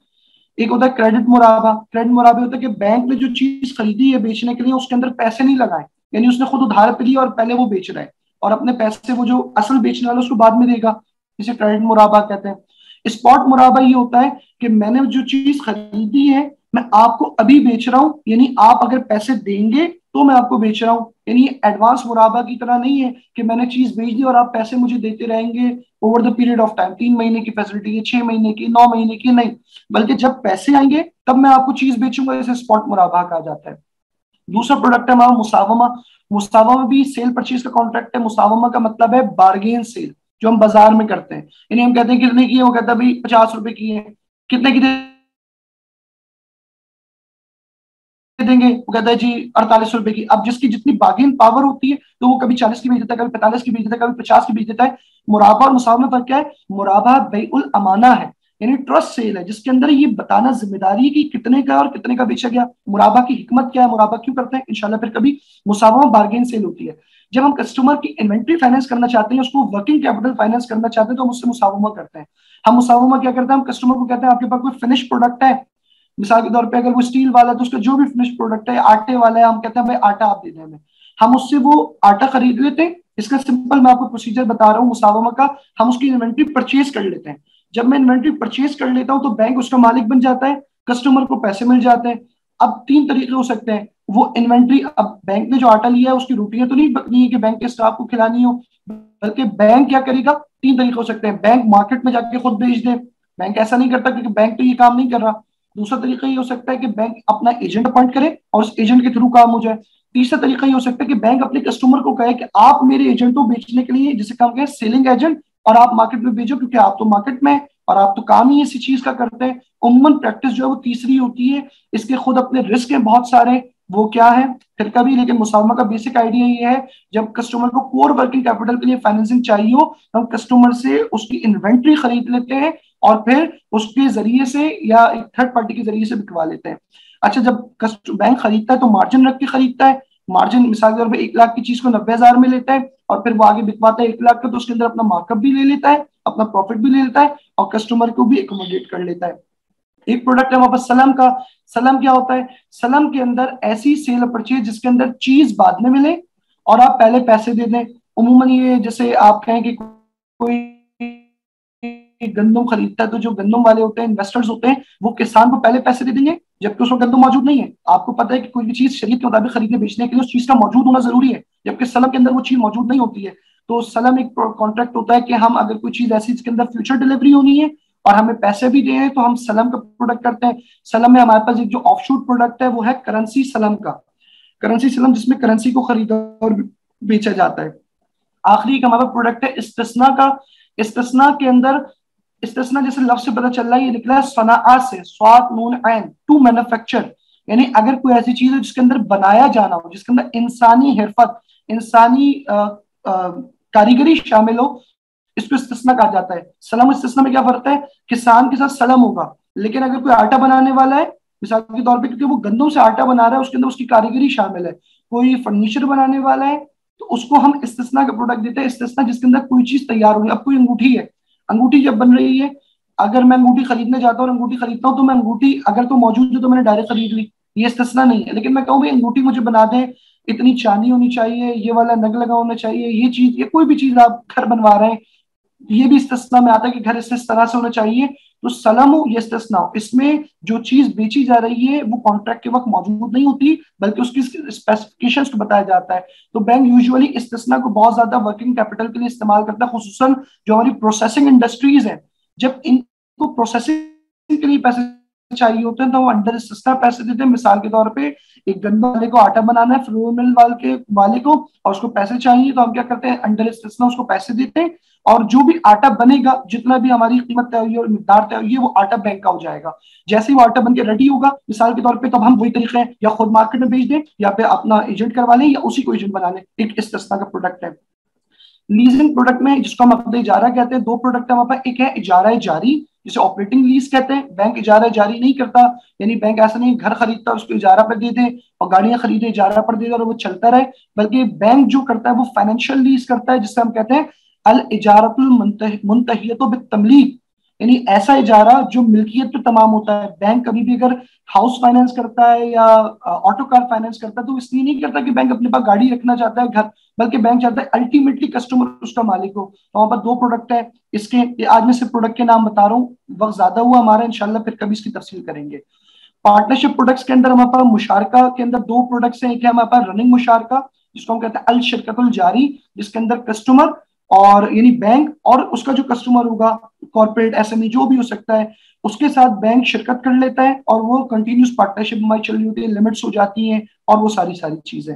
एक होता है क्रेडिट मुराबा। क्रेडिट मुराबे होता है कि बैंक ने जो चीज़ खरीदी है बेचने के लिए, उसके अंदर पैसे नहीं लगाए। यानी उसने खुद उधार पे लिया और पहले वो बेच रहा है। और अपने पैसे वो जो असल बेचने वाला उसको बाद में देगा इसे क्रेडिट मुराबा कहते हैं। स्पॉट मुराबा ये होता है कि मैंने जो चीज़ खरीदी है, मैं आपको अभी बेच रहा हूँ, यानी आप अगर पैसे देंगे तो मैं आपको बेच रहा हूँ। यानी एडवांस मुराबा की तरह नहीं है कि मैंने चीज़ बेच दी और आप पैसे मुझे देते रहेंगे over the period of time तीन महीने की फैसिलिटी है, छह महीने की, नौ महीने की, नहीं। बल्कि जब पैसे आएँगे, तब मैं आपको चीज़ बेचूँगा, इसे स्पॉट मुराबा कहा जाता है। दूसरा प्रोडक्ट है हमारा मुसावमा। मुसावमा भी सेल परचेज का कॉन्ट्रैक्ट है। मुसावमा का मतलब है बार्गेन सेल जो हम बाज़ार में करते हैं। यानी हम कहते हैं कितने की है? वो कहता है, भाई, पचास रुपए की है। कितने की देंगे? वो कहता है, जी, अड़तालीस रुपए की अब जिसकी जितनी बार्गेन पावर होती है तो वो कभी चालीस की बेच देता है, कभी पैंतालीस की बेच देता है, कभी पचास की बेच देता है। मुराबा और मुसावमा फ़र्क क्या है? मुराबा बेउल अमाना है। यानी ट्रस्ट सेल है, जिसके अंदर ये बताना ज़िम्मेदारी है कि कितने का और कितने का बेचा गया, मुराबा की हिकमत क्या है, मुराबा क्यों करते हैं? इंशाल्लाह फिर कभी मुसावा बार्गेन सेल होती है। जब हम कस्टमर की इन्वेंट्री फाइनेंस करना चाहते हैं, उसको वर्किंग कैपिटल फाइनेंस करना चाहते हैं तो हम उससे मुसावमा करते हैं। हम मुसावमा क्या करते हैं? हम कस्टमर को कहते हैं, आपके पास कोई फिनिश प्रोडक्ट है? मिसाल के तौर पर अगर वो स्टील वाला है तो उसका जो भी फिनिश प्रोडक्ट है, आटे वाला है, हम कहते हैं, भाई, आटा आप दे दें हमें। हम उससे वो आटा खरीद लेते हैं। इसका सिंपल मैं आपको प्रोसीजर बता रहा हूँ मुसावमा का, हम उसकी इन्वेंट्री परचेज कर लेते हैं। जब मैं इन्वेंट्री परचेज कर लेता हूँ तो बैंक उसका मालिक बन जाता है, कस्टमर को पैसे मिल जाते हैं। अब तीन तरीके हो सकते हैं। वो इन्वेंट्री, अब बैंक ने जो आटा लिया है, उसकी रोटियाँ तो नहीं बकनी है कि बैंक के स्टाफ को खिलानी हो, बल्कि बैंक क्या करेगा? तीन तरीके हो सकते हैं। बैंक मार्केट में जाके खुद बेच दे। बैंक ऐसा नहीं करता क्योंकि बैंक तो ये काम नहीं कर रहा। दूसरा तरीका ये हो सकता है कि बैंक अपना एजेंट अपॉइंट करे और उस एजेंट के थ्रू काम हो जाए। तीसरा तरीका ये हो सकता है कि बैंक अपने कस्टमर को कहे कि आप मेरे एजेंट को बेचने के लिए, जिसे काम कहें सेलिंग एजेंट और आप मार्केट में भेजो क्योंकि आप तो मार्केट में और आप तो काम ही इसी चीज़ का करते हैं। उमन प्रैक्टिस जो है वो तीसरी होती है। इसके खुद अपने रिस्क हैं बहुत सारे। वो क्या है? फिर कभी, लेकिन मुसावमा का बेसिक आइडिया ये है, जब कस्टमर को कोर वर्किंग कैपिटल के लिए फाइनेंसिंग चाहिए हो तो हम कस्टमर से उसकी इन्वेंट्री खरीद लेते हैं और फिर उसके ज़रिए से या एक थर्ड पार्टी के ज़रिए से बिकवा लेते हैं। अच्छा जब बैंक खरीदता है तो मार्जिन रख के खरीदता है। मार्जिन मिसाल के तौर पर एक लाख की चीज़ को नब्बे हज़ार में लेता है। और फिर वो आगे बिकवाता है एक लाख का तो उसके अंदर अपना मार्कअप भी ले लेता है, अपना प्रॉफिट भी ले लेता है और कस्टमर को भी एकोमोडेट कर लेता है। एक प्रोडक्ट है हमारे पास सलम का। सलम क्या होता है? सलम के अंदर ऐसी सेल परचेज जिसके अंदर चीज़ बाद में मिले और आप पहले पैसे दे दें। उमूमन ये जैसे आप कहें कि कोई गंदम खरीदता है तो जो गंदम वाले होते हैं इन्वेस्टर्स होते हैं, वो किसान को पहले पैसे दे देंगे, जबकि उसमें गंदम मौजूद नहीं है। आपको पता है कि कोई भी चीज़ शरीर के मुताबिक खरीदने, बेचने के लिए उस चीज़ का मौजूद होना ज़रूरी है। जबकि सलम के अंदर वो चीज़ मौजूद नहीं होती है। तो सलम एक कॉन्ट्रैक्ट होता है कि हम अगर कोई चीज़ ऐसी जिसके अंदर फ्यूचर डिलीवरी होनी है और हमें पैसे भी दे तो हम सलम का प्रोडक्ट करते हैं। सलम में हमारे पास एक जो ऑफशूट प्रोडक्ट है, वो है करेंसी सलम का। करेंसी सलम जिसमें करेंसी को खरीदा और बेचा जाता है। आखिरी एक हमारा प्रोडक्ट है इस्तना का। इस्तना के अंदर इस्तना जैसे लफ्ज से पता चल रहा है, ये निकला है सना से, स्वाद, नून एन टू मैन्युफैक्चर यानी अगर कोई ऐसी चीज़ हो जिसके अंदर बनाया जाना हो, जिसके अंदर इंसानी हिरफत, इंसानी कारीगरी शामिल हो इसको इस्तना कहा जाता है। सलम इस्तना में क्या फ़र्क है? किसान के साथ सलम होगा। लेकिन अगर कोई आटा बनाने वाला है, मिसाल के तौर पे क्योंकि वो गंदों से आटा बना रहा है, उसके अंदर उसकी कारीगरी शामिल है। कोई फर्नीचर बनाने वाला है तो उसको हम इस्तना का प्रोडक्ट देते हैं। इस्तना जिसके अंदर कोई चीज़ तैयार होगी अब कोई अंगूठी है, अंगूठी जब बन रही है अगर मैं अंगूठी खरीदने जाता हूँ और अंगूठी खरीदता हूँ तो मैं अंगूठी अगर तो मौजूद है तो मैंने डायरेक्ट खरीद ली। ये इस्तना नहीं है। लेकिन मैं कहूँ, भाई, अंगूठी मुझे बना दें। इतनी चांदी होनी चाहिए, ये वाला नग लगा होना चाहिए, ये चीज़, ये कोई भी चीज़ आप घर बनवा रहे हैं, ये भी इस्तना में आता है कि घर इस तरह से होना चाहिए। तो सलम हो, ये इस्तना इसमें जो चीज़ बेची जा रही है, वो कॉन्ट्रैक्ट के वक्त मौजूद नहीं होती, बल्कि उसकी स्पेसिफिकेशंस को बताया जाता है। तो बैंक यूजुअली इस्तना को बहुत ज़्यादा वर्किंग कैपिटल के लिए इस्तेमाल करता है, खसूसन जो हमारी प्रोसेसिंग इंडस्ट्रीज़ है। जब इनको प्रोसेसिंग के लिए पैसे चाहिए होते हैं तो वो अंडर सस्ता पैसे देते हैं। मिसाल के तौर पे, एक गन्ना वाले को आटा बनाना है फ्लोर मिल वाले के वाले को, और उसको पैसे चाहिए तो हम क्या करते हैं? अंडर सस्ता उसको पैसे देते हैं, और जो भी आटा बनेगा, जितना भी हमारी कीमत तय हुई और मिकदार तय हुई है, वो आटा बैंक का हो जाएगा। जैसे ही वो आटा बन के रेडी होगा, मिसाल के तौर पे तब हम वही तरीके या खुद मार्केट में बेच दें, या फिर अपना एजेंट करवा लें, या उसी को एजेंट बना लें। एक इस का प्रोडक्ट है। लीजिंग प्रोडक्ट में, जिसको हम इजारा कहते हैं, दो प्रोडक्ट है वहाँ पर। एक है इजारा जारी, जिसे ऑपरेटिंग लीज कहते हैं। बैंक इजारा जारी नहीं करता, यानी बैंक ऐसा नहीं, घर खरीदता उसको इजारा पर दे दे और गाड़ियाँ खरीदे, इजारा पर दे दे और वो चलता रहे। बल्कि बैंक जो करता है, वो फाइनेंशियल लीज करता है जिससे हम कहते हैं अल इजारतुल मुंतहियत तमलीक यानी ऐसा इजारा जो मिल्कियत पे तमाम होता है। बैंक कभी भी अगर हाउस फाइनेंस करता है या ऑटो कार फाइनेंस करता है तो इसलिए नहीं करता कि बैंक अपने पास गाड़ी रखना चाहता है घर, बल्कि बैंक चाहता है अल्टीमेटली कस्टमर उसका मालिक हो। तो वहाँ पर दो प्रोडक्ट है। इसके आज मैं सिर्फ़ प्रोडक्ट के नाम बता रहा हूँ। वक्त ज़्यादा हुआ हमारा इनशाला फिर कभी इसकी तफसील करेंगे। पार्टनरशिप प्रोडक्ट्स के अंदर हमारे पास मुशारका के अंदर दो प्रोडक्ट्स हैं। एक है हमारे पास रनिंग मुशारका, जिसको हम कहते हैं अल शिरकतुल जारी जिसके अंदर कस्टमर और यानी बैंक और उसका जो कस्टमर होगा कॉर्पोरेट एसएमई जो भी हो सकता है, उसके साथ बैंक शिरकत कर लेता है और वो कंटिन्यूस पार्टनरशिप हमारी चल रही होती है लिमिट्स हो जाती हैं और वो सारी सारी चीज़ें।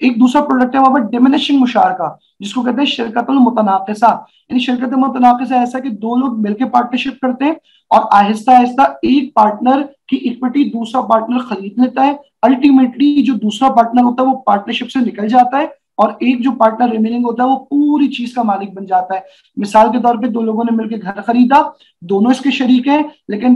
एक दूसरा प्रोडक्ट है वहाँ पर डिमिनिशिंग मुशार का, जिसको कहते हैं शिरकत मुतनाकसा यानी शिरकत मुतनाकसा ऐसा कि दो लोग मिलकर पार्टनरशिप करते हैं और आहिस्ता आहिस्ता एक पार्टनर की इक्विटी दूसरा पार्टनर खरीद लेता है। अल्टीमेटली जो दूसरा पार्टनर होता है, वो पार्टनरशिप से निकल जाता है और एक जो पार्टनर रिमेनिंग होता है, वो पूरी चीज़ का मालिक बन जाता है। मिसाल के तौर पे दो लोगों ने मिलकर घर खरीदा, दोनों इसके शरीक हैं, लेकिन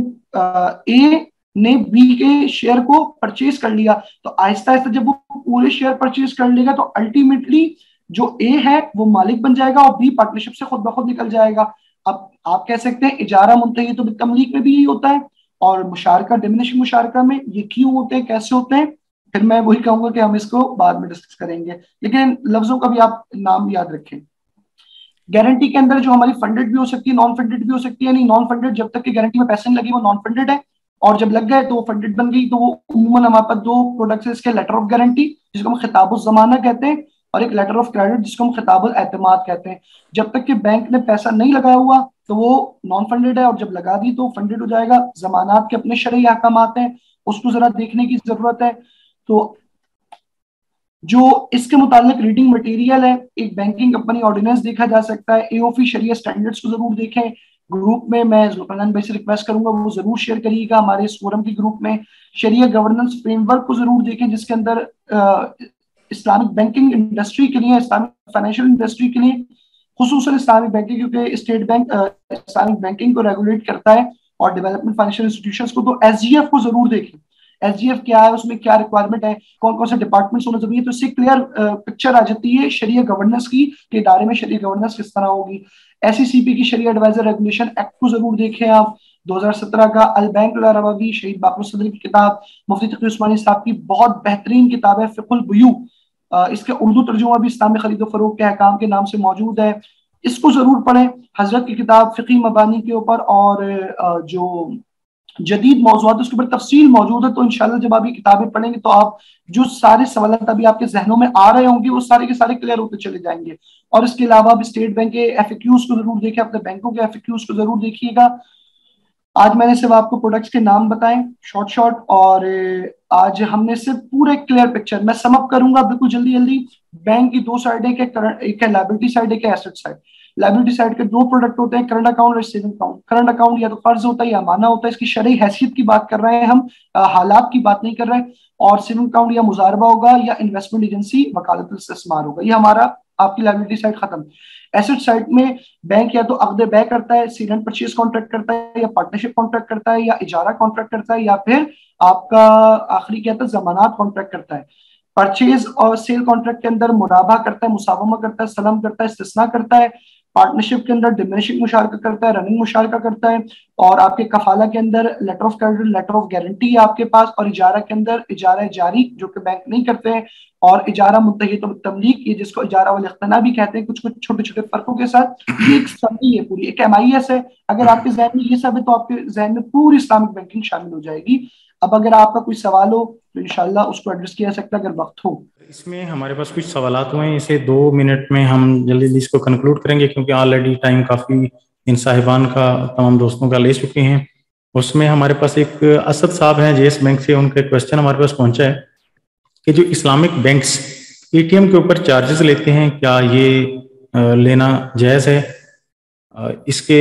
ए ने बी के शेयर को परचेज कर लिया। तो आहिस्ता आहिस्ता जब वो पूरे शेयर परचेज कर लेगा तो अल्टीमेटली जो ए है, वो मालिक बन जाएगा और बी पार्टनरशिप से खुद ब खुद निकल जाएगा। अब आप कह सकते हैं, इजारा मुंतही तो तमलीक में भी यही होता है और मुशारका, डिमिनिश मुशारका में ये क्यों होते हैं, कैसे होते हैं? फिर मैं वही कहूँगा कि हम इसको बाद में डिस्कस करेंगे। लेकिन लफ्जों का भी आप नाम याद रखें। गारंटी के अंदर जो हमारी फंडेड भी हो सकती है नॉन फंडेड भी हो सकती है नॉन फंडेड जब तक की गारंटी में पैसे नहीं लगे, वो नॉन फंडेड है। और जब लग गए तो वो फंडेड बन गई तो वो उमूमन हमारे पास दो प्रोडक्ट्स है, इसके लेटर ऑफ़ गारंटी जिसको हम खिताब जमाना कहते हैं, और एक लेटर ऑफ़ क्रेडिट जिसको हम खिताब एतमाद कहते हैं। जब तक कि बैंक ने पैसा नहीं लगाया हुआ तो वो नॉन फंडेड है, और जब लगा दी तो फंडेड हो जाएगा। जमानत के अपने शरय अहकाम हैं, उसको जरा देखने की ज़रूरत है। तो जो इसके मुताबिक रीडिंग मटेरियल है, एक बैंकिंग कंपनी ऑर्डिनेंस देखा जा सकता है। एओफी शरीय स्टैंडर्ड्स को ज़रूर देखें। ग्रुप में मैं भाई से रिक्वेस्ट करूँगा, वो ज़रूर शेयर करिएगा हमारे इस फोरम के ग्रुप में। शरीय गवर्नेंस फ्रेमवर्क को ज़रूर देखें, जिसके अंदर इस्लामिक बैंकिंग इंडस्ट्री के लिए इस्लामिक फाइनेंशियल इंडस्ट्री के लिए खसूस इस्लामिक बैंकिंग क्योंकि स्टेट बैंक इस्लामिक बैंकिंग को रेगुलेट करता है और डेवलपमेंट फाइनेंशियल इंस्टीट्यूशन को। तो एसजीएफ को ज़रूर देखें। एस क्या है, उसमें क्या रिक्वायरमेंट है कौन कौन से डिपार्टमेंट्स होना ज़रूरी है तो इससे क्लियर पिक्चर आ जाती है शरीय गवर्नेंस की, कि इदारे में शरीय गवर्नेंस किस तरह होगी। एस की शरीय एडवाइजर रेगुलेशन एक्ट को ज़रूर देखें आप। 2017 का अल बैंक रवावी शहीद बाबर सदर की किताब, मुफ्ती तकी उस्मानी साहब की बहुत बेहतरीन किताब है, फ़िकुल बुयू। इसके उर्दू तर्जुमा भी इस्लामी खरीदो फरोख के अहकाम के नाम से मौजूद है। इसको ज़रूर पढ़ें। हज़रत की किताब फ़िकी मबानी के ऊपर और जो जदीद मौजूद उसके ऊपर तफसील मौजूद है तो इनशाला जब आप ये किताबें पढ़ेंगे तो आप जो सारे सवाल अभी आपके जहनों में आ रहे होंगे, वो सारे के सारे क्लियर होते चले जाएँगे। और इसके अलावा आप स्टेट बैंक के एफ़ को ज़रूर देखें अपने बैंकों के एफ़ को ज़रूर देखिएगा। आज मैंने सिर्फ़ आपको प्रोडक्ट्स के नाम बताए शॉर्ट शॉर्ट और आज हमने सिर्फ़ पूरे क्लियर पिक्चर मैं समअप करूँगा बिल्कुल जल्दी जल्दी बैंक की दो साइड है, एक है लाइबिलिटी साइड एक है एसेट साइड लाइबिलिटी साइड के दो प्रोडक्ट होते हैं करंट अकाउंट और सेविंग अकाउंट करंट अकाउंट या तो कर्ज होता है या माना होता है, इसकी शरय हैसियत की बात कर रहे हैं हम हालात की बात नहीं कर रहे और सेविंग अकाउंट या मुजारबा होगा या इन्वेस्टमेंट एजेंसी वकालत इस्तेमाल होगा। ये हमारा आपकी लाइबिलिटी साइड खत्म। एसेट साइड में बैंक या तो अगदे बै करता है सीरेंट परचेज कॉन्ट्रैक्ट करता है या पार्टनरशिप कॉन्ट्रैक्ट करता है या इजारा कॉन्ट्रैक्ट करता है या फिर आपका आखिरी क्या था, जमानत कॉन्ट्रैक्ट करता है। परचेज और सेल कॉन्ट्रैक्ट के अंदर मुराबा करता है, मुसावमा करता है, सलम करता है इस्तना करता है पार्टनरशिप के अंदर डिमिनिशिंग मुशार करता है रनिंग मुशार करता है और आपके कफाला के अंदर letter of credit letter of guarantee है आपके पास और इजारा के अंदर, इजारा जारी जो कि बैंक नहीं करते हैं और इजारा मुतहद तमलीक ये जिसको इजारा वाले अख्तना भी कहते हैं कुछ कुछ छोटे छोटे फर्कों के साथ, ये एक समी है पूरी, एक एम आई एस है। अगर आपके जहन में ये सब है तो आपके जहन में पूरी इस्लामिक बैंकिंग शामिल हो जाएगी। अब अगर आपका कोई सवाल हो तो इनशाला उसको एड्रेस किया सकता है अगर वक्त हो। इसमें हमारे पास कुछ सवाल हुए हैं, इसे दो मिनट में हम जल्दी जल्दी इसको कंक्लूड करेंगे, क्योंकि ऑलरेडी टाइम काफ़ी इन साहिबान का, तमाम दोस्तों का ले चुके हैं। उसमें हमारे पास एक असद साहब हैं, जेएस बैंक से, उनका क्वेश्चन हमारे पास पहुँचा है कि जो इस्लामिक बैंक्स एटीएम के ऊपर चार्जेस लेते हैं, क्या ये लेना जायज़ है? इसके,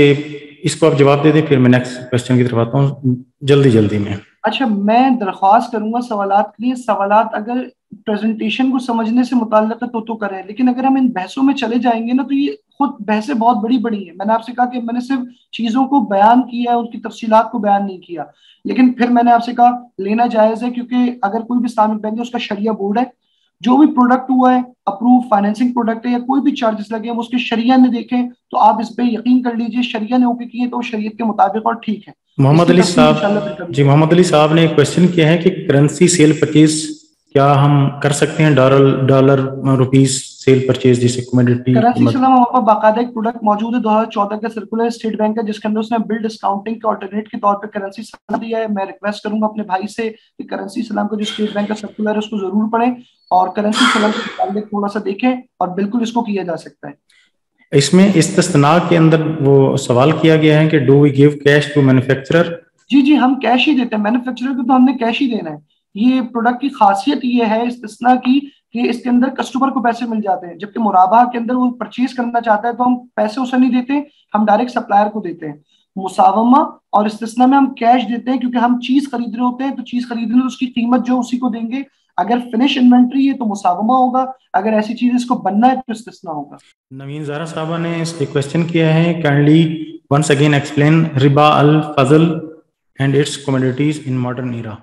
इसको आप जवाब दे दें, फिर मैं नेक्स्ट क्वेश्चन की तरफ़ आता हूँ, जल्दी जल्दी में। अच्छा मैं दरख्वास्त करूँगा सवाल के लिए। सवाल अगर प्रेजेंटेशन को समझने से मुतल तो तो करें, लेकिन अगर हम इन बहसों में चले जाएँगे ना तो ये खुद बहसें बहुत बड़ी बड़ी हैं। मैंने आपसे कहा कि मैंने सिर्फ़ चीज़ों को बयान किया है, उनकी तफसीलात को बयान नहीं किया। लेकिन फिर मैंने आपसे कहा, लेना जायज़ है, क्योंकि अगर कोई भी इस्लामिक बैंक है, उसका शरिया बोर्ड है। जो भी प्रोडक्ट हुआ है अप्रूव फाइनेंसिंग प्रोडक्ट है या कोई भी चार्जेस लगे हम उसके शरिया ने देखें तो आप इस पर यकीन कर लीजिए शरिया ने ओके किए तो शरीय के मुताबिक और ठीक है। मोहम्मद अली साहब जी मोहम्मद अली साहब ने क्वेश्चन किया है कि करेंसी सेल परचेज क्या हम कर सकते हैं? Dollar dollar rupees sale purchase जैसे कमोडिटी कराची सलाम हमारे बाकायदा एक प्रोडक्ट मौजूद है 2014 का सर्कुलर स्टेट बैंक का जिसके अंदर उसने बिल डिस्काउंटिंग के ऑल्टरनेट के तौर पे करेंसी सलाम दिया है। मैं रिक्वेस्ट करूँगा अपने भाई से कि करेंसी सलाम का जो स्टेट बैंक का सर्कुलर है उसको ज़रूर पढ़ें और करेंसी सलाम के मुताबिक थोड़ा सा देखें और बिल्कुल इसको किया जा सकता है। इसमें इस्तना के अंदर वो सवाल किया गया है कि do we give cash to manufacturer जी जी हम कैश ही देते हैं। मैन्युफैक्चरर को तो हमने कैश ही देना है। ये प्रोडक्ट की खासियत ये है इस्तना की कि इसके अंदर कस्टमर को पैसे मिल जाते हैं। जबकि मुराबा के अंदर वो परचेज करना चाहता है तो हम पैसे उसे नहीं देते, हम डायरेक्ट सप्लायर को देते हैं। मुसावमा और इस्तना में हम कैश देते हैं, क्योंकि हम चीज़ खरीद रहे होते हैं तो चीज़ खरीदने तो उसकी कीमत जो उसी को देंगे। अगर फिनिश इन्वेंट्री है तो मुसावमा होगा। अगर ऐसी चीज़ इसको बनना है तो इस्तना होगा। नवीन जारा साहबा ने इस क्वेश्चन किया है। काइंडली वंस अगेन एक्सप्लेन रिबा अल फजल and its commodities in modern era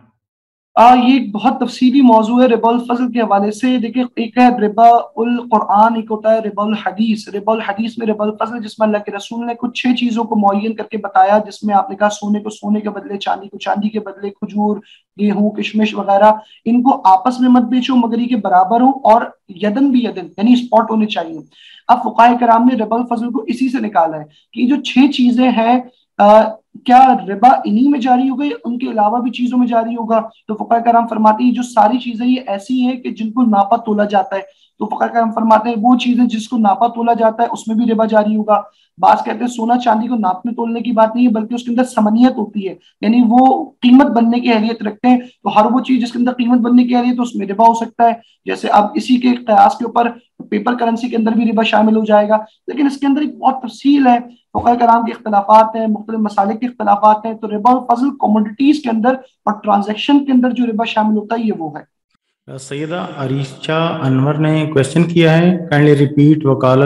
ये एक बहुत तफसीली मौजू है रिबल फजल के हवाले से। देखिए, एक है रिबा उल कुरान एक होता है रिबल हदीस। रिबल हदीस में रिबल फजल, जिसमें अल्लाह के रसूल ने कुछ छह चीज़ों को मुन करके बताया, जिसमें आपने कहा सोने को सोने के बदले, चांदी को चांदी के बदले, खजूर, गेहूँ, किशमिश वगैरह, इनको आपस में मत बेचो, मगरी के बराबर हो और यदन भी यदन, यानी स्पॉट होने चाहिए। अब फ़ुकाय कराम ने रिबल फजल को इसी से निकाला है कि जो छह चीज़ें हैं क्या रिबा इन्हीं में जारी हो गई? उनके अलावा भी चीज़ों में जारी होगा। तो फ़ुका कराम फरमाते हैं जो सारी चीज़ें, ये ऐसी हैं कि जिनको नापा तोला जाता है। तो फ़ुका कराम फरमाते हैं, वो चीज़ें जिसको नापा तोला जाता है, उसमें भी रिबा जारी होगा। बास कहते हैं, सोना चांदी को नापने तोलने की बात नहीं है, बल्कि उसके अंदर समनियत होती है। यानी वो कीमत बनने की अहलियत रखते हैं। तो हर वो चीज़ जिसके अंदर कीमत बनने की अहलियत है, उसमें रिबा हो सकता है। जैसे अब इसी के कयास के ऊपर पेपर करेंसी के अंदर भी रिबा शामिल हो जाएगा। लेकिन इसके अंदर एक बहुत तफसील है। फ़कर कराम के अख्तलाफात हैं मुख्तलि मसाले के अख्तलाफात हैं। तो रिबा और फजल कमोडिटीज के अंदर और ट्रांजेक्शन के अंदर जो रिबा शामिल होता है, ये वो है। सैदा अरीशा अनवर ने क्वेश्चन किया है। काइंडली रिपीट वकाल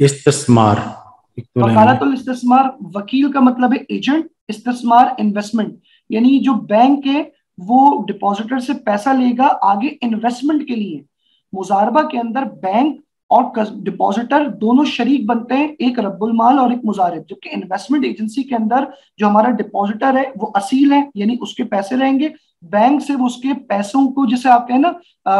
इस्तमार वकालतुल इस्तेमार वकील का मतलब है एजेंट इस्तेमार इन्वेस्टमेंट यानी जो बैंक है वो डिपॉजिटर से पैसा लेगा आगे इन्वेस्टमेंट के लिए। मुजारबा के अंदर बैंक और डिपॉजिटर दोनों शरीक बनते हैं एक रब्बुल माल और एक मुजारिब। जबकि इन्वेस्टमेंट एजेंसी के अंदर जो हमारा डिपॉजिटर है वो असील है यानी उसके पैसे रहेंगे। बैंक से उसके पैसों को, जिसे आप कहें ना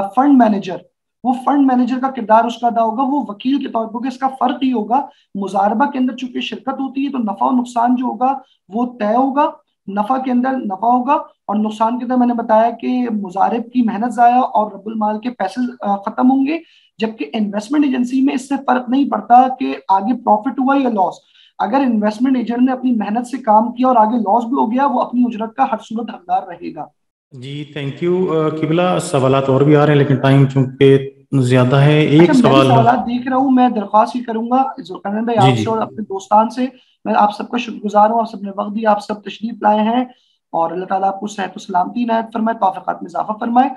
फंड मैनेजर वो फंड मैनेजर का किरदार उसका अदा होगा, वो वकील के तौर पर इसका फ़र्क ही होगा, मुजारबा के अंदर चूँकि शिरकत होती है तो नफा और नुकसान जो होगा, वो तय होगा, नफा के अंदर नफा होगा, और नुकसान के अंदर मैंने बताया कि मुजारिब की मेहनत जाया और रबुल माल के पैसे खत्म होंगे, जबकि इन्वेस्टमेंट एजेंसी में इससे फ़र्क नहीं पड़ता कि आगे प्रॉफिट हुआ या लॉस अगर इन्वेस्टमेंट एजेंट ने अपनी मेहनत से काम किया और आगे लॉस भी हो गया, वो अपनी उजरत का हर सूरत हकदार रहेगा। जी थैंक यू किबला सवाल और भी आ रहे हैं लेकिन टाइम चूँकि ज़्यादा है। एक अच्छा, सवाल सवाल देख रहा हूँ मैं दरख्वास्त ही करूँगा भाई आपसे और अपने दोस्तान से। मैं आप सबका शुक्रगुजार हूँ आप सबने वक्त दिया आप सब तशरीफ़ लाए हैं और अल्लाह ताला आपको सेहत सलामती नायत फरमाए तोफ़ात में इजाफा फरमाए।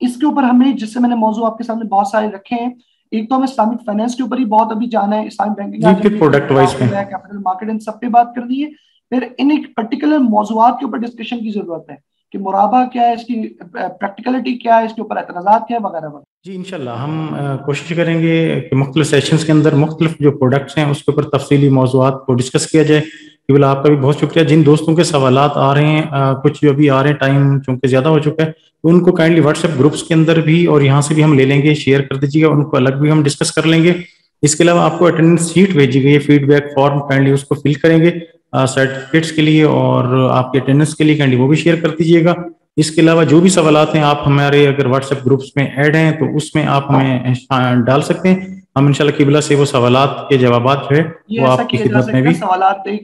इसके ऊपर हमें जिससे मैंने मौजू आपके सामने बहुत सारे रखे हैं एक तो हमें इस्लामिक फाइनेंस के ऊपर ही बहुत अभी जाना है Islamic banking product wise capital market इन सब पे बात कर दी है। फिर इन एक पर्टिकुलर मौजूद के ऊपर डिस्कशन की ज़रूरत है। कि मुराबा क्या है इसकी प्रैक्टिकलिटी क्या है इसके ऊपर एतराजात क्या है वगैरह वगैरह। जी इनशाला हम कोशिश करेंगे कि मुख्तु सेशंस के अंदर मुख्तलिफ़ जो प्रोडक्ट्स हैं उसके ऊपर तफसीली मौजूद को डिस्कस किया जाए। केवल आपका भी बहुत शुक्रिया। जिन दोस्तों के सवाल आ रहे हैं आ, कुछ जो अभी आ रहे हैं टाइम चूँकि ज़्यादा हो चुका है तो उनको काइंडली व्हाट्सएप ग्रुप्स के अंदर भी और यहाँ से भी हम ले लेंगे शेयर कर दीजिएगा उनको अलग भी हम डिस्कस कर लेंगे। इसके अलावा आपको अटेंडेंस शीट भेजी गई है फीडबैक फॉर्म काइंडली उसको फिल करेंगे। सर्टिफिकेट्स के लिए और आपके अटेंडेंस के लिए काइंडली वो भी शेयर कर दीजिएगा। इसके अलावा जो भी सवाल हैं आप हमारे अगर व्हाट्सएप ग्रुप्स में ऐड हैं तो उसमें आप हमें डाल सकते हैं। हम इंशाल्लाह किबला से वो सवाल के जवाब जो है वो आपकी खिदमत में भी सवाल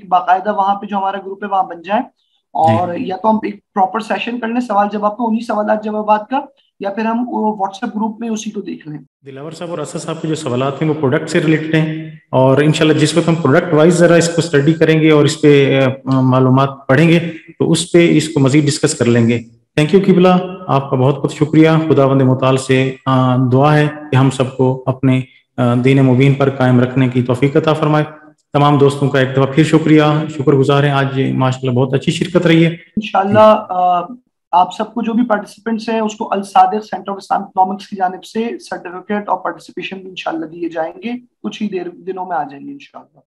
बाकायदा वहाँ पे जो हमारा ग्रुप है वहाँ बन जाए। और या तो हम एक प्रॉपर सेशन कर लें सवाल जवाब का उन्हीं सवाल जवाब का या फिर हम व्हाट्सएप ग्रुप में उसी को देख लें। दिलावर साहब और असद साहब के जो सवाल हैं वो प्रोडक्ट से रिलेटेड हैं और इनशाला जिस वक्त हम प्रोडक्ट वाइज जरा इसको स्टडी करेंगे और इस पे मालूम पढ़ेंगे तो उस पे इसको मजीद डिस्कस कर लेंगे। थैंक यू किबला आपका बहुत बहुत शुक्रिया। खुदावंद मताल से दुआ है कि हम सबको अपने दीन मुबीन पर कायम रखने की तोफ़ीकता फरमाए। तमाम दोस्तों का एक दफ़ा फिर शुक्रिया। शुक्रगुजार हैं। आज माशाल्लाह बहुत अच्छी शिरकत रही है। इंशाल्लाह आप सबको जो भी पार्टिसिपेंट्स हैं, उसको Al Sadiq centre of Islam economics की जानब से सर्टिफिकेट और पार्टिसिपेशन भी इंशाल्लाह दिए जाएँगे। कुछ ही देर, दिनों में आ जाएँगे इंशाल्लाह।